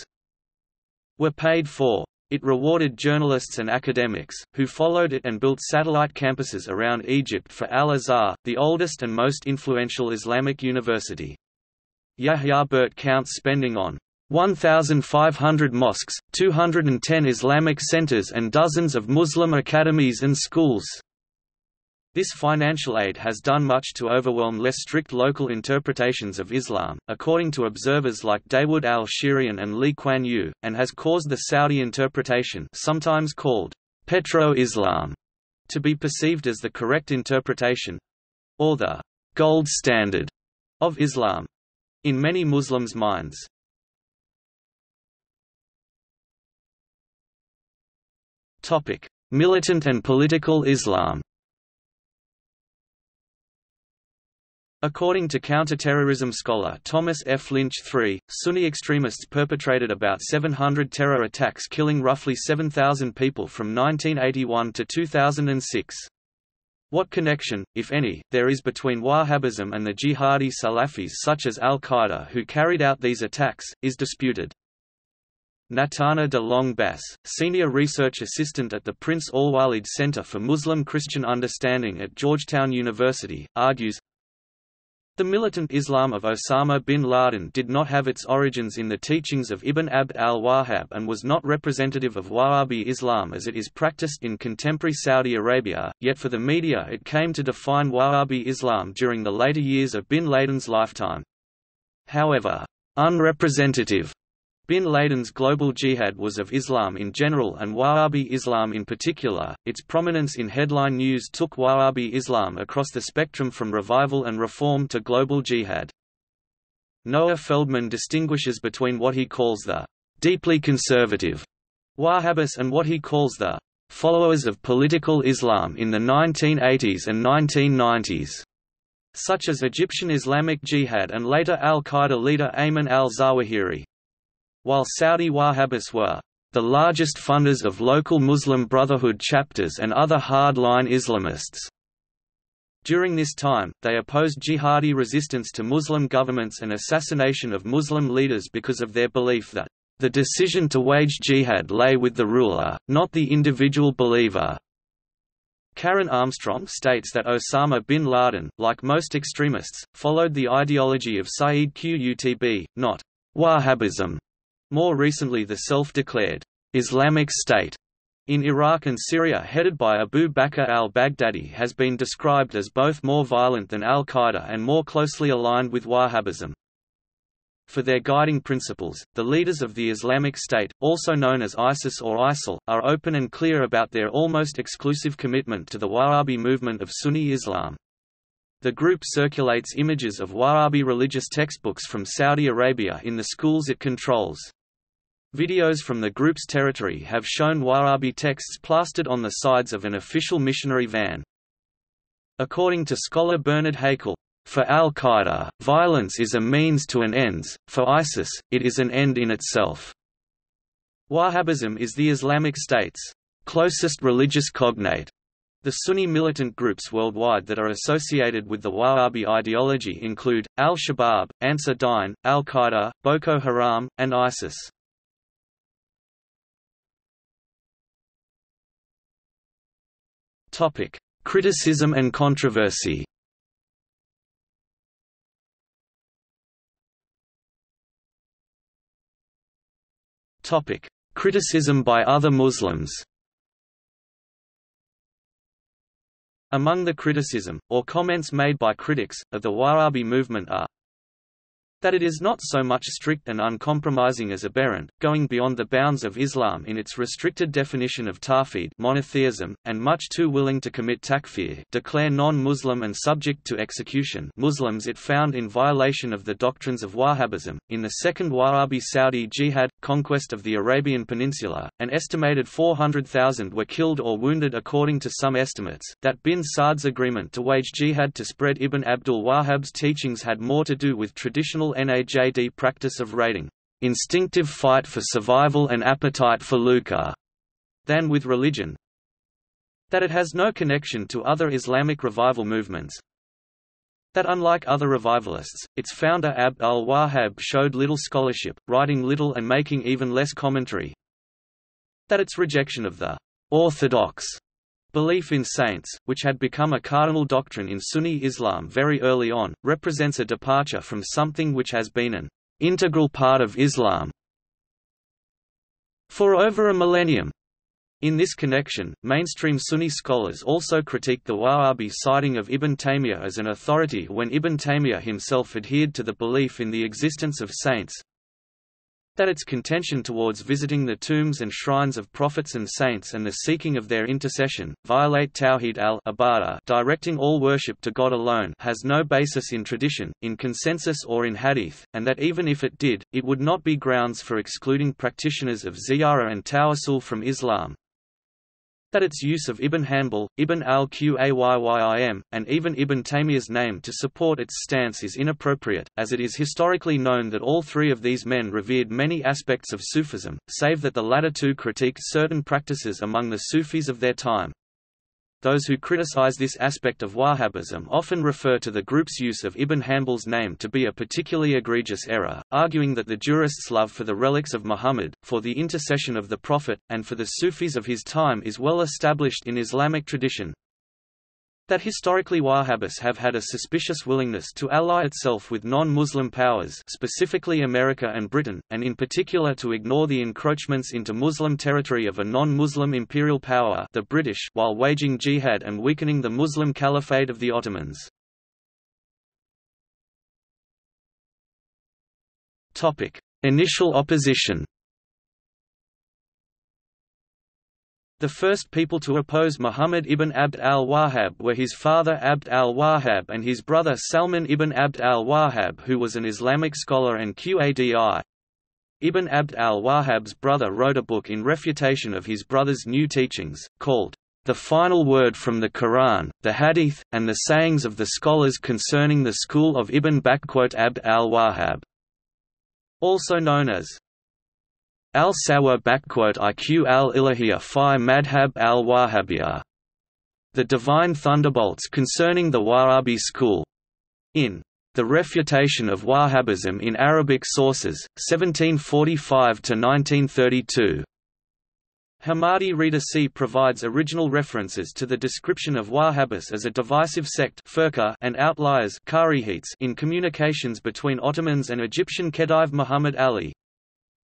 Were paid for it rewarded journalists and academics, who followed it and built satellite campuses around Egypt for Al-Azhar, the oldest and most influential Islamic university. Yahya Birt counts spending on 1,500 mosques, 210 Islamic centers and dozens of Muslim academies and schools. This financial aid has done much to overwhelm less strict local interpretations of Islam, according to observers like Dawood al-Shirian and Lee Kuan Yew, and has caused the Saudi interpretation sometimes called petro-Islam to be perceived as the correct interpretation—or the gold standard of Islam in many Muslims' minds. Militant and political Islam According to counterterrorism scholar Thomas F. Lynch III, Sunni extremists perpetrated about 700 terror attacks killing roughly 7,000 people from 1981 to 2006. What connection, if any, there is between Wahhabism and the jihadi Salafis such as al-Qaeda who carried out these attacks, is disputed. Natana DeLong Bas, senior research assistant at the Prince Alwaleed Center for Muslim Christian Understanding at Georgetown University, argues, the militant Islam of Osama bin Laden did not have its origins in the teachings of Ibn Abd al-Wahhab and was not representative of Wahhabi Islam as it is practiced in contemporary Saudi Arabia, yet for the media it came to define Wahhabi Islam during the later years of bin Laden's lifetime. However, unrepresentative Bin Laden's global jihad was of Islam in general and Wahhabi Islam in particular. Its prominence in headline news took Wahhabi Islam across the spectrum from revival and reform to global jihad. Noah Feldman distinguishes between what he calls the deeply conservative Wahhabis and what he calls the followers of political Islam in the 1980s and 1990s, such as Egyptian Islamic Jihad and later al-Qaeda leader Ayman al-Zawahiri. While Saudi Wahhabis were the largest funders of local Muslim Brotherhood chapters and other hard-line Islamists. During this time, they opposed jihadi resistance to Muslim governments and assassination of Muslim leaders because of their belief that the decision to wage jihad lay with the ruler, not the individual believer. Karen Armstrong states that Osama bin Laden, like most extremists, followed the ideology of Sayyid Qutb, not Wahhabism. More recently the self-declared Islamic State in Iraq and Syria headed by Abu Bakr al-Baghdadi has been described as both more violent than al-Qaeda and more closely aligned with Wahhabism. For their guiding principles, the leaders of the Islamic State, also known as ISIS or ISIL, are open and clear about their almost exclusive commitment to the Wahhabi movement of Sunni Islam. The group circulates images of Wahhabi religious textbooks from Saudi Arabia in the schools it controls. Videos from the group's territory have shown Wahhabi texts plastered on the sides of an official missionary van. According to scholar Bernard Haykel, for al-Qaeda, violence is a means to an ends, for ISIS, it is an end in itself. Wahhabism is the Islamic State's closest religious cognate. The Sunni militant groups worldwide that are associated with the Wahhabi ideology include, al-Shabaab, Ansar Dine, al-Qaeda, Boko Haram, and ISIS. Criticism and controversy. Topic: Criticism by other Muslims. Among the criticism, or comments made by critics, of the Wahhabi movement are that it is not so much strict and uncompromising as aberrant, going beyond the bounds of Islam in its restricted definition of tawhid monotheism, and much too willing to commit takfir declare non-Muslim and subject to execution Muslims it found in violation of the doctrines of Wahhabism. In the Second Wahhabi Saudi Jihad, conquest of the Arabian Peninsula, an estimated 400,000 were killed or wounded according to some estimates. That bin Saud's agreement to wage jihad to spread Ibn Abdul Wahhab's teachings had more to do with traditional NAJD practice of raiding, instinctive fight for survival and appetite for lucre, than with religion. That it has no connection to other Islamic revival movements. That unlike other revivalists, its founder Abd al-Wahhab showed little scholarship, writing little and making even less commentary. That its rejection of the orthodox Belief in saints, which had become a cardinal doctrine in Sunni Islam very early on, represents a departure from something which has been an integral part of Islam for over a millennium. In this connection, mainstream Sunni scholars also critique the Wahhabi citing of Ibn Taymiyyah as an authority when Ibn Taymiyyah himself adhered to the belief in the existence of saints, that its contention towards visiting the tombs and shrines of prophets and saints and the seeking of their intercession, violate Tawhid al directing all worship to God alone has no basis in tradition, in consensus or in hadith, and that even if it did, it would not be grounds for excluding practitioners of ziyarah and tawassul from Islam, that its use of Ibn Hanbal, Ibn al-Qayyim, and even Ibn Taymiyyah's name to support its stance is inappropriate, as it is historically known that all three of these men revered many aspects of Sufism, save that the latter two critiqued certain practices among the Sufis of their time. Those who criticize this aspect of Wahhabism often refer to the group's use of Ibn Hanbal's name to be a particularly egregious error, arguing that the jurist's love for the relics of Muhammad, for the intercession of the Prophet, and for the Sufis of his time is well established in Islamic tradition, that historically Wahhabis have had a suspicious willingness to ally itself with non-Muslim powers specifically America and Britain, and in particular to ignore the encroachments into Muslim territory of a non-Muslim imperial power the British while waging jihad and weakening the Muslim caliphate of the Ottomans. Initial opposition The first people to oppose Muhammad ibn Abd al-Wahhab were his father Abd al-Wahhab and his brother Sulayman ibn Abd al-Wahhab who was an Islamic scholar and Qadi. Ibn Abd al-Wahhab's brother wrote a book in refutation of his brother's new teachings, called, The Final Word from the Quran, the Hadith, and the Sayings of the Scholars Concerning the School of Ibn Abd al-Wahhab. Also known as Al-Sawa'iq al-Ilahiyya fi Madhab al-Wahhabiyya. The Divine Thunderbolts concerning the Wahhabi school. In The Refutation of Wahhabism in Arabic Sources, 1745–1932. Hamadi Redissi provides original references to the description of Wahhabis as a divisive sect and outliers in communications between Ottomans and Egyptian Khedive Muhammad Ali.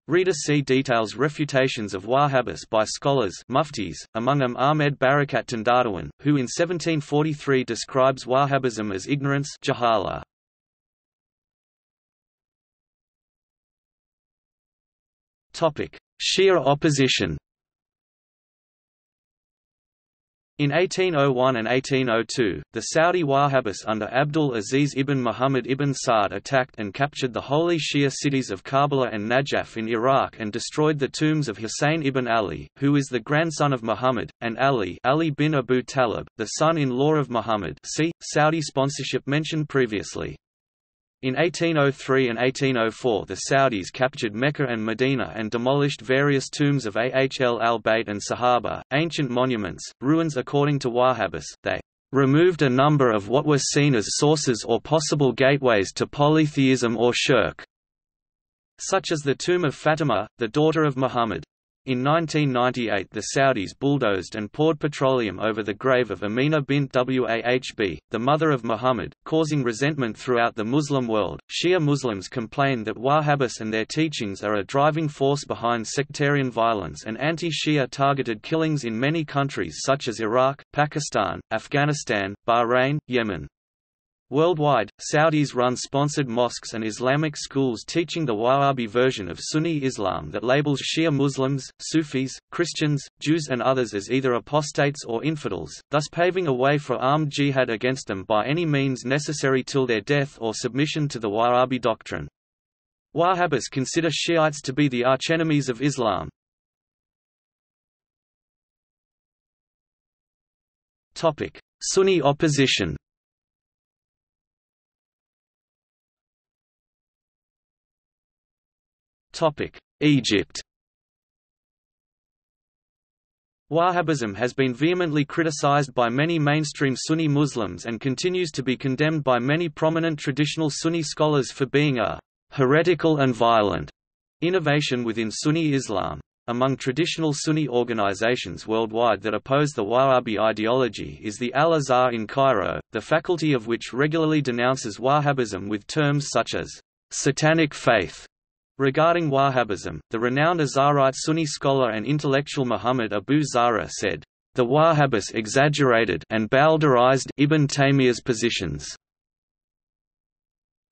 Reader see details refutations of Wahhabis by scholars muftis, among them Ahmed Barakat Tandadawan, who in 1743 describes Wahhabism as ignorance jahala. Shia opposition In 1801 and 1802, the Saudi Wahhabis under Abdul Aziz ibn Muhammad ibn Saud attacked and captured the holy Shia cities of Karbala and Najaf in Iraq and destroyed the tombs of Hussein ibn Ali, who is the grandson of Muhammad, and Ali, Ali bin Abu Talib, the son-in-law of Muhammad see, Saudi sponsorship mentioned previously. In 1803 and 1804 the Saudis captured Mecca and Medina and demolished various tombs of Ahl al-Bayt and Sahaba, ancient monuments, ruins according to Wahhabis, they removed a number of what were seen as sources or possible gateways to polytheism or shirk, such as the tomb of Fatima, the daughter of Muhammad. In 1998 the Saudis bulldozed and poured petroleum over the grave of Amina bint Wahb, the mother of Muhammad, causing resentment throughout the Muslim world. Shia Muslims complain that Wahhabis and their teachings are a driving force behind sectarian violence and anti-Shia targeted killings in many countries such as Iraq, Pakistan, Afghanistan, Bahrain, Yemen. Worldwide, Saudis run sponsored mosques and Islamic schools teaching the Wahhabi version of Sunni Islam that labels Shia Muslims, Sufis, Christians, Jews and others as either apostates or infidels, thus paving a way for armed jihad against them by any means necessary till their death or submission to the Wahhabi doctrine. Wahhabis consider Shiites to be the archenemies of Islam. Sunni opposition Egypt Wahhabism has been vehemently criticized by many mainstream Sunni Muslims and continues to be condemned by many prominent traditional Sunni scholars for being a heretical and violent innovation within Sunni Islam. Among traditional Sunni organizations worldwide that oppose the Wahhabi ideology is the Al-Azhar in Cairo, the faculty of which regularly denounces Wahhabism with terms such as satanic faith Regarding Wahhabism, the renowned Azharite Sunni scholar and intellectual Muhammad Abu Zahra said, "...the Wahhabis exaggerated and bowdlerized Ibn Taymiyyah's positions."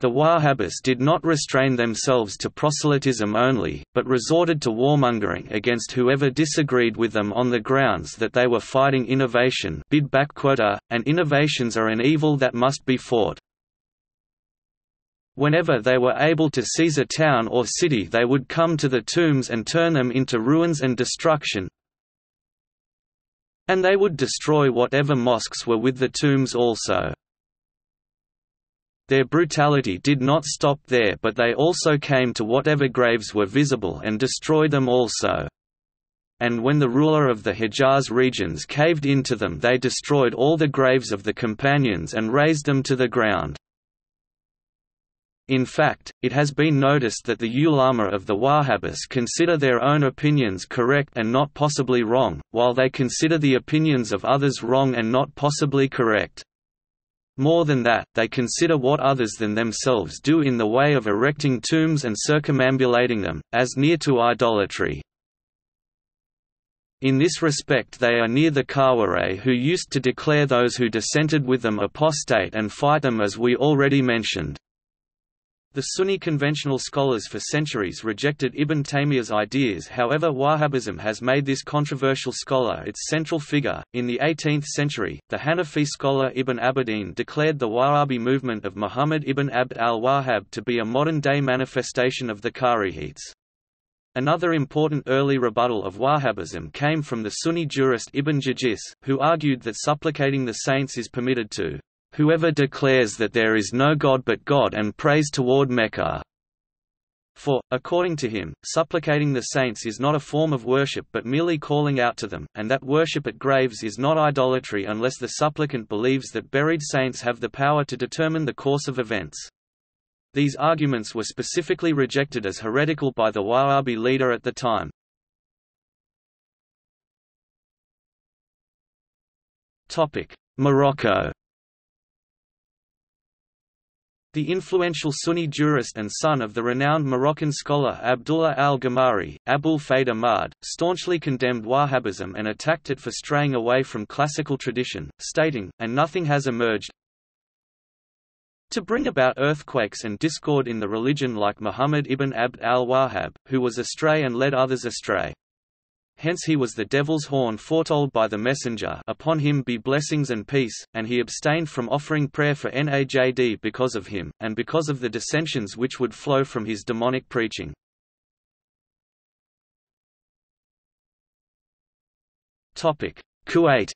The Wahhabis did not restrain themselves to proselytism only, but resorted to warmongering against whoever disagreed with them on the grounds that they were fighting innovation and innovations are an evil that must be fought. Whenever they were able to seize a town or city they would come to the tombs and turn them into ruins and destruction, and they would destroy whatever mosques were with the tombs also. Their brutality did not stop there but they also came to whatever graves were visible and destroyed them also. And when the ruler of the Hejaz regions caved into them they destroyed all the graves of the companions and razed them to the ground. In fact, it has been noticed that the ulama of the Wahhabis consider their own opinions correct and not possibly wrong, while they consider the opinions of others wrong and not possibly correct. More than that, they consider what others than themselves do in the way of erecting tombs and circumambulating them, as near to idolatry. In this respect they are near the Khawarij who used to declare those who dissented with them apostate and fight them as we already mentioned. The Sunni conventional scholars for centuries rejected Ibn Taymiyyah's ideas however Wahhabism has made this controversial scholar its central figure. In the 18th century, the Hanafi scholar Ibn Abidin declared the Wahhabi movement of Muhammad ibn Abd al-Wahhab to be a modern-day manifestation of the Kharijites. Another important early rebuttal of Wahhabism came from the Sunni jurist Ibn Jirjis, who argued that supplicating the saints is permitted to Whoever declares that there is no God but God and prays toward Mecca. For, according to him, supplicating the saints is not a form of worship but merely calling out to them, and that worship at graves is not idolatry unless the supplicant believes that buried saints have the power to determine the course of events. These arguments were specifically rejected as heretical by the Wahhabi leader at the time. Morocco the influential Sunni jurist and son of the renowned Moroccan scholar Abdullah al-Ghamari, Abul Fayd Ahmad, staunchly condemned Wahhabism and attacked it for straying away from classical tradition, stating, and nothing has emerged to bring about earthquakes and discord in the religion like Muhammad ibn Abd al-Wahhab, who was astray and led others astray. Hence he was the devil's horn foretold by the messenger upon him be blessings and peace, and he abstained from offering prayer for Najd because of him, and because of the dissensions which would flow from his demonic preaching. Kuwait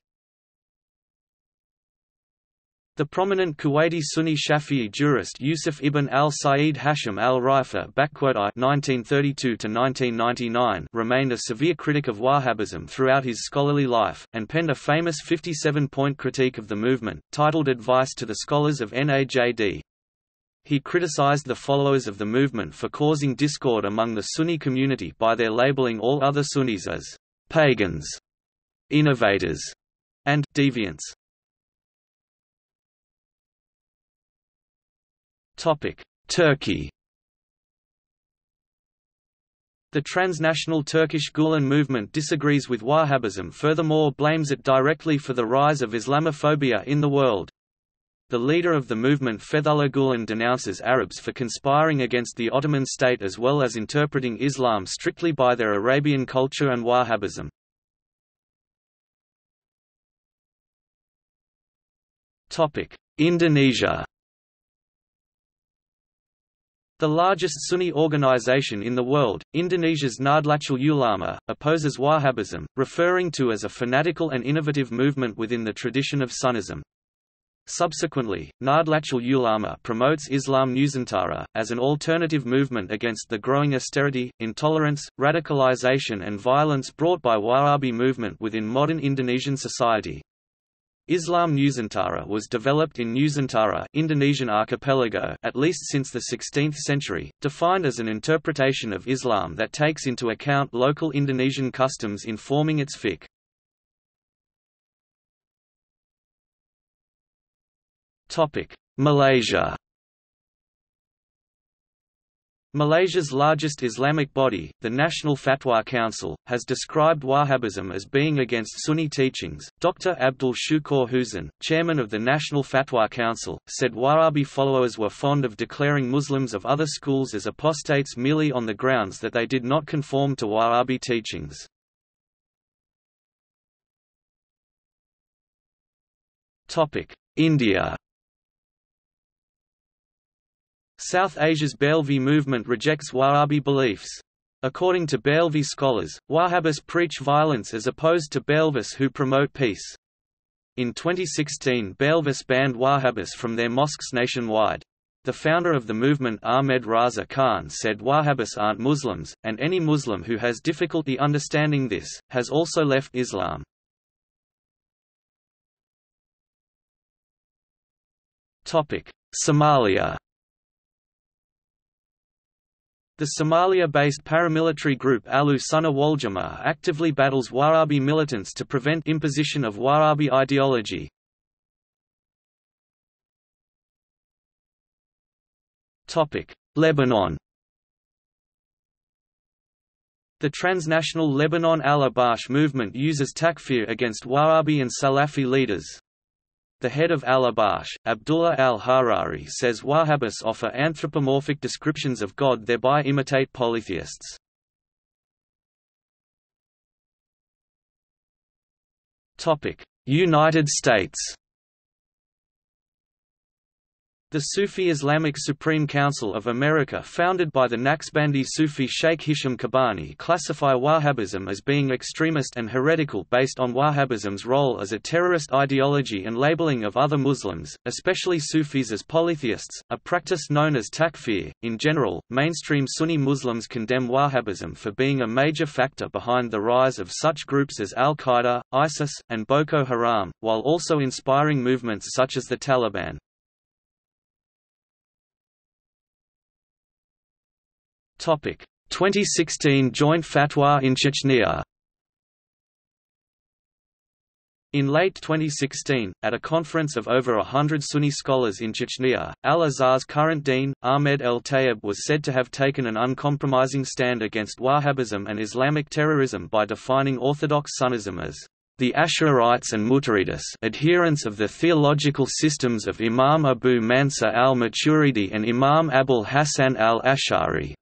the prominent Kuwaiti Sunni Shafi'i jurist Yusuf ibn al-Sayyid Hashim al-Rifa remained a severe critic of Wahhabism throughout his scholarly life, and penned a famous 57-point critique of the movement, titled Advice to the Scholars of Najd. He criticized the followers of the movement for causing discord among the Sunni community by their labeling all other Sunnis as «pagans», «innovators» and «deviants». Turkey The transnational Turkish Gulen movement disagrees with Wahhabism furthermore blames it directly for the rise of Islamophobia in the world. The leader of the movement Fethullah Gulen denounces Arabs for conspiring against the Ottoman state as well as interpreting Islam strictly by their Arabian culture and Wahhabism. Indonesia the largest Sunni organization in the world, Indonesia's Nahdlatul Ulama, opposes Wahhabism, referring to as a fanatical and innovative movement within the tradition of Sunnism. Subsequently, Nahdlatul Ulama promotes Islam Nusantara, as an alternative movement against the growing austerity, intolerance, radicalization and violence brought by Wahhabi movement within modern Indonesian society. Islam Nusantara was developed in Nusantara Indonesian archipelago at least since the 16th century, defined as an interpretation of Islam that takes into account local Indonesian customs in forming its fiqh. Malaysia Malaysia's largest Islamic body, the National Fatwa Council, has described Wahhabism as being against Sunni teachings. Dr. Abdul Shukur Husin, chairman of the National Fatwa Council, said Wahhabi followers were fond of declaring Muslims of other schools as apostates merely on the grounds that they did not conform to Wahhabi teachings. India South Asia's Barelvi movement rejects Wahhabi beliefs. According to Barelvi scholars, Wahhabis preach violence as opposed to Barelvis who promote peace. In 2016 Barelvis banned Wahhabis from their mosques nationwide. The founder of the movement Ahmed Raza Khan said Wahhabis aren't Muslims, and any Muslim who has difficulty understanding this, has also left Islam. Somalia the Somalia-based paramilitary group Ahlu Sunnah wal Jama'ah actively battles Wahhabi militants to prevent imposition of Wahhabi ideology. Lebanon The transnational Lebanon al-Ahbash movement uses takfir against Wahhabi and Salafi leaders. The head of al-Ahbash, Abdullah al-Harari says Wahhabis offer anthropomorphic descriptions of God thereby imitate polytheists. United States the Sufi Islamic Supreme Council of America founded by the Naqshbandi Sufi Sheikh Hisham Kabbani classify Wahhabism as being extremist and heretical based on Wahhabism's role as a terrorist ideology and labeling of other Muslims, especially Sufis as polytheists, a practice known as takfir. In general, mainstream Sunni Muslims condemn Wahhabism for being a major factor behind the rise of such groups as Al-Qaeda, ISIS, and Boko Haram, while also inspiring movements such as the Taliban. 2016 joint fatwa in Chechnya. In late 2016, at a conference of over a hundred Sunni scholars in Chechnya, Al-Azhar's current dean, Ahmed El-Tayeb was said to have taken an uncompromising stand against Wahhabism and Islamic terrorism by defining Orthodox Sunnism as the Ash'arites and Maturidis adherents of the theological systems of Imam Abu Mansur al-Maturidi and Imam Abul Hasan al-Ash'ari,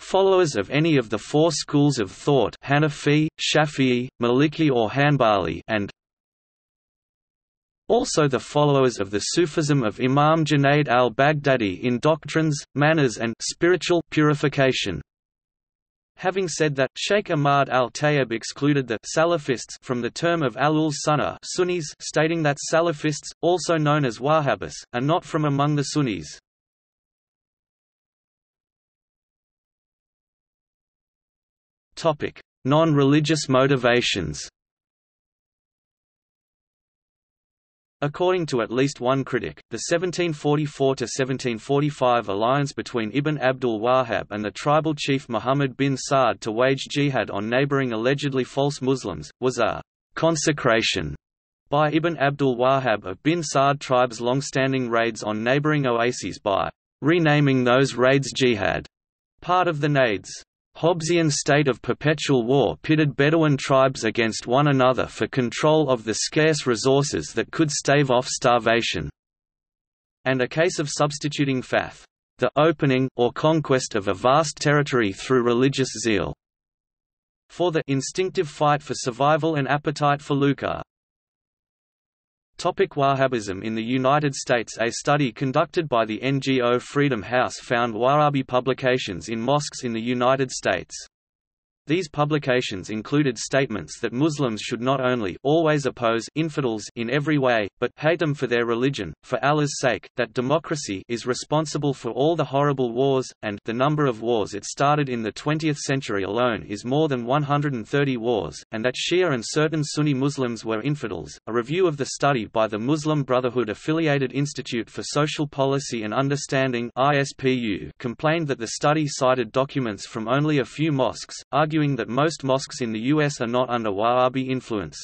Followers of any of the four schools of thought Hanafi, Shafi'i, Maliki or Hanbali and also the followers of the Sufism of Imam Junaid al-Baghdadi in doctrines, manners and spiritual purification. Having said that, Sheikh Ahmad al-Tayyib excluded the Salafists from the term of Ahlul Sunnah Sunnis stating that Salafists, also known as Wahhabis, are not from among the Sunnis. Non-religious motivations According to at least one critic, the 1744–1745 alliance between Ibn Abdul Wahhab and the tribal chief Muhammad bin Saud to wage jihad on neighboring allegedly false Muslims, was a «consecration» by Ibn Abdul Wahhab of bin Saud tribe's long-standing raids on neighboring oases by «renaming those raids jihad» part of the Najd's. Hobbesian state of perpetual war pitted Bedouin tribes against one another for control of the scarce resources that could stave off starvation. And a case of substituting fath, the opening or conquest of a vast territory through religious zeal, for the instinctive fight for survival and appetite for lucre. Topic Wahhabism In the United States A study conducted by the NGO Freedom House found Wahhabi publications in mosques in the United States. These publications included statements that Muslims should not only always oppose infidels in every way, but hate them for their religion, for Allah's sake, that democracy is responsible for all the horrible wars, and the number of wars it started in the 20th century alone is more than 130 wars, and that Shia and certain Sunni Muslims were infidels. A review of the study by the Muslim Brotherhood affiliated Institute for Social Policy and Understanding (ISPU) complained that the study cited documents from only a few mosques, arguing arguing that most mosques in the U.S. are not under Wahhabi influence.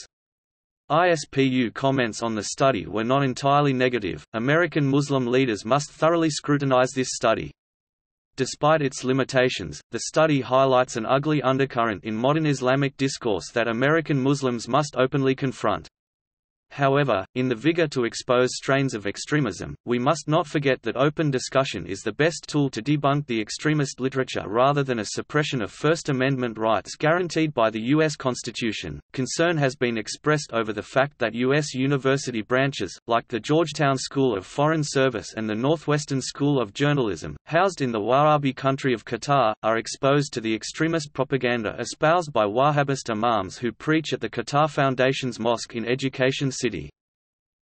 ISPU comments on the study were not entirely negative. American Muslim leaders must thoroughly scrutinize this study. Despite its limitations, the study highlights an ugly undercurrent in modern Islamic discourse that American Muslims must openly confront. However, in the vigor to expose strains of extremism, we must not forget that open discussion is the best tool to debunk the extremist literature rather than a suppression of First Amendment rights guaranteed by the U.S. Constitution. Concern has been expressed over the fact that U.S. university branches, like the Georgetown School of Foreign Service and the Northwestern School of Journalism, housed in the Wahhabi country of Qatar, are exposed to the extremist propaganda espoused by Wahhabist imams who preach at the Qatar Foundation's mosque in Education City.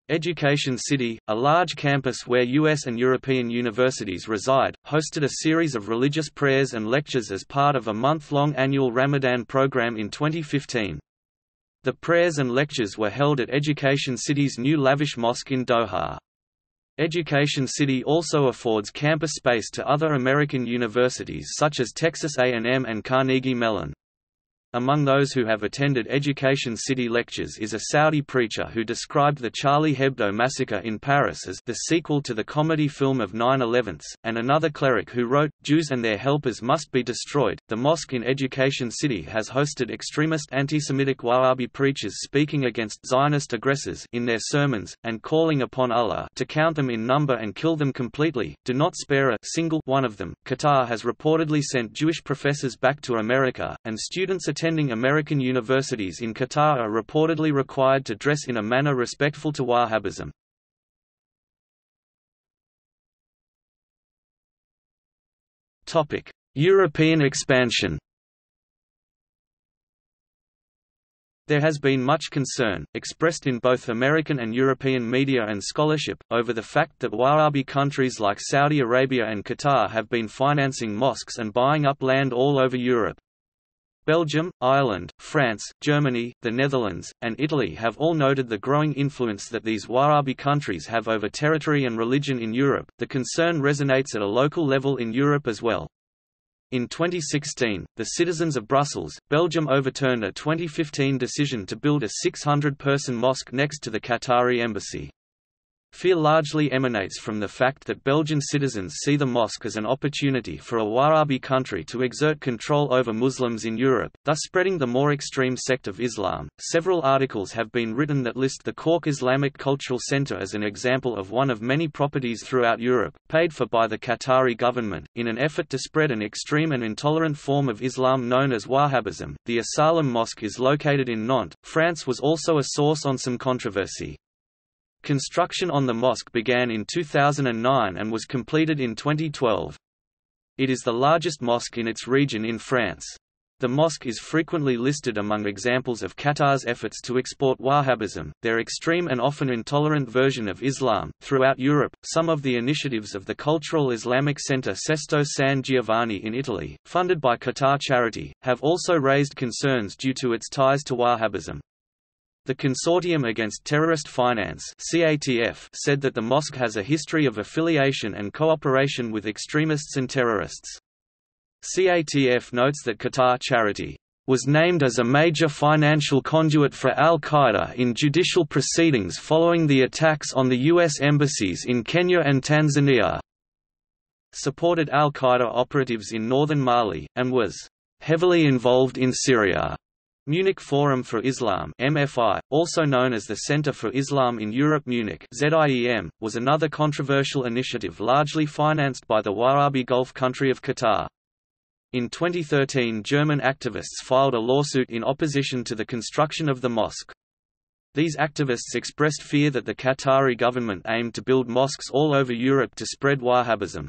Education City, a large campus where U.S. and European universities reside, hosted a series of religious prayers and lectures as part of a month-long annual Ramadan program in 2015. The prayers and lectures were held at Education City's new lavish mosque in Doha. Education City also affords campus space to other American universities such as Texas A&M and Carnegie Mellon. Among those who have attended Education City lectures is a Saudi preacher who described the Charlie Hebdo massacre in Paris as the sequel to the comedy film of 9/11, and another cleric who wrote, Jews and their helpers must be destroyed. The mosque in Education City has hosted extremist anti-Semitic Wahhabi preachers speaking against Zionist aggressors in their sermons, and calling upon Allah to count them in number and kill them completely, do not spare a single one of them. Qatar has reportedly sent Jewish professors back to America, and students American universities in Qatar are reportedly required to dress in a manner respectful to Wahhabism. European expansion There has been much concern, expressed in both American and European media and scholarship, over the fact that Wahhabi countries like Saudi Arabia and Qatar have been financing mosques and buying up land all over Europe. Belgium, Ireland, France, Germany, the Netherlands, and Italy have all noted the growing influence that these Wahhabi countries have over territory and religion in Europe. The concern resonates at a local level in Europe as well. In 2016, the citizens of Brussels, Belgium overturned a 2015 decision to build a 600-person mosque next to the Qatari embassy. Fear largely emanates from the fact that Belgian citizens see the mosque as an opportunity for a Wahhabi country to exert control over Muslims in Europe, thus spreading the more extreme sect of Islam. Several articles have been written that list the Cork Islamic Cultural Centre as an example of one of many properties throughout Europe, paid for by the Qatari government, in an effort to spread an extreme and intolerant form of Islam known as Wahhabism. The As-Salam Mosque is located in Nantes. France was also a source on some controversy. Construction on the mosque began in 2009 and was completed in 2012. It is the largest mosque in its region in France. The mosque is frequently listed among examples of Qatar's efforts to export Wahhabism, their extreme and often intolerant version of Islam. Throughout Europe, some of the initiatives of the cultural Islamic center Sesto San Giovanni in Italy, funded by Qatar Charity, have also raised concerns due to its ties to Wahhabism. The Consortium Against Terrorist Finance said that the mosque has a history of affiliation and cooperation with extremists and terrorists. CATF notes that Qatar Charity was named as a major financial conduit for al-Qaeda in judicial proceedings following the attacks on the U.S. embassies in Kenya and Tanzania, supported al-Qaeda operatives in northern Mali, and was heavily involved in Syria. Munich Forum for Islam MFI, also known as the Center for Islam in Europe Munich ZIEM, was another controversial initiative largely financed by the Wahhabi Gulf country of Qatar. In 2013 German activists filed a lawsuit in opposition to the construction of the mosque. These activists expressed fear that the Qatari government aimed to build mosques all over Europe to spread Wahhabism.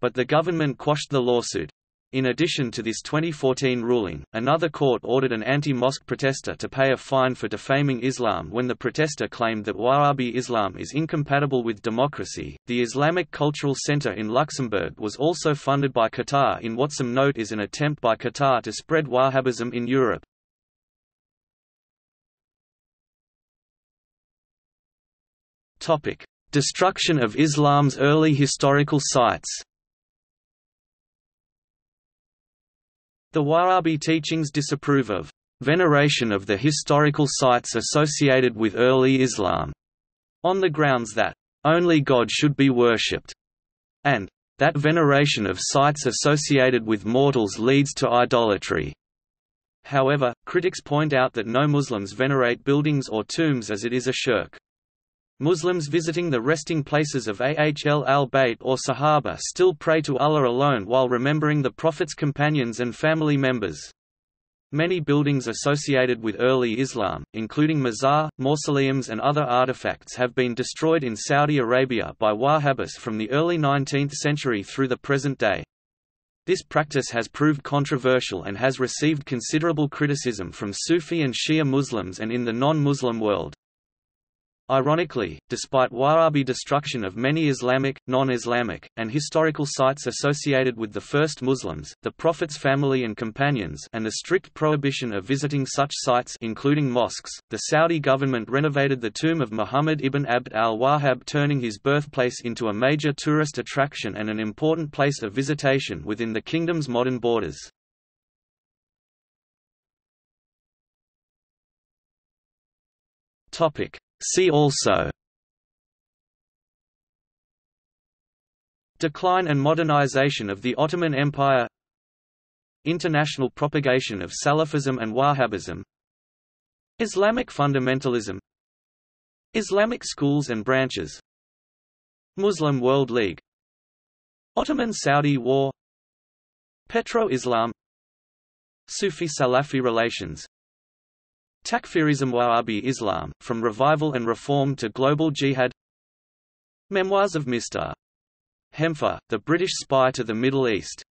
But the government quashed the lawsuit. In addition to this 2014 ruling, another court ordered an anti-mosque protester to pay a fine for defaming Islam when the protester claimed that Wahhabi Islam is incompatible with democracy. The Islamic Cultural Center in Luxembourg was also funded by Qatar in what some note is an attempt by Qatar to spread Wahhabism in Europe. Topic: Destruction of Islam's early historical sites. The Wahhabi teachings disapprove of veneration of the historical sites associated with early Islam, on the grounds that only God should be worshipped, and that veneration of sites associated with mortals leads to idolatry. However, critics point out that no Muslims venerate buildings or tombs as it is a shirk. Muslims visiting the resting places of Ahl al-Bayt or Sahaba still pray to Allah alone while remembering the Prophet's companions and family members. Many buildings associated with early Islam, including mazar, mausoleums and other artifacts have been destroyed in Saudi Arabia by Wahhabis from the early 19th century through the present day. This practice has proved controversial and has received considerable criticism from Sufi and Shia Muslims and in the non-Muslim world. Ironically, despite Wahhabi destruction of many Islamic, non-Islamic, and historical sites associated with the first Muslims, the Prophet's family and companions and the strict prohibition of visiting such sites including mosques, the Saudi government renovated the tomb of Muhammad ibn Abd al-Wahhab turning his birthplace into a major tourist attraction and an important place of visitation within the kingdom's modern borders. Topic See also. Decline and modernization of the Ottoman Empire. International propagation of Salafism and Wahhabism. Islamic fundamentalism. Islamic schools and branches. Muslim World League. Ottoman-Saudi War. Petro-Islam. Sufi Salafi relations Takfirism Wahhabi Islam, from revival and reform to global jihad Memoirs of Mr. Hempher, the British spy to the Middle East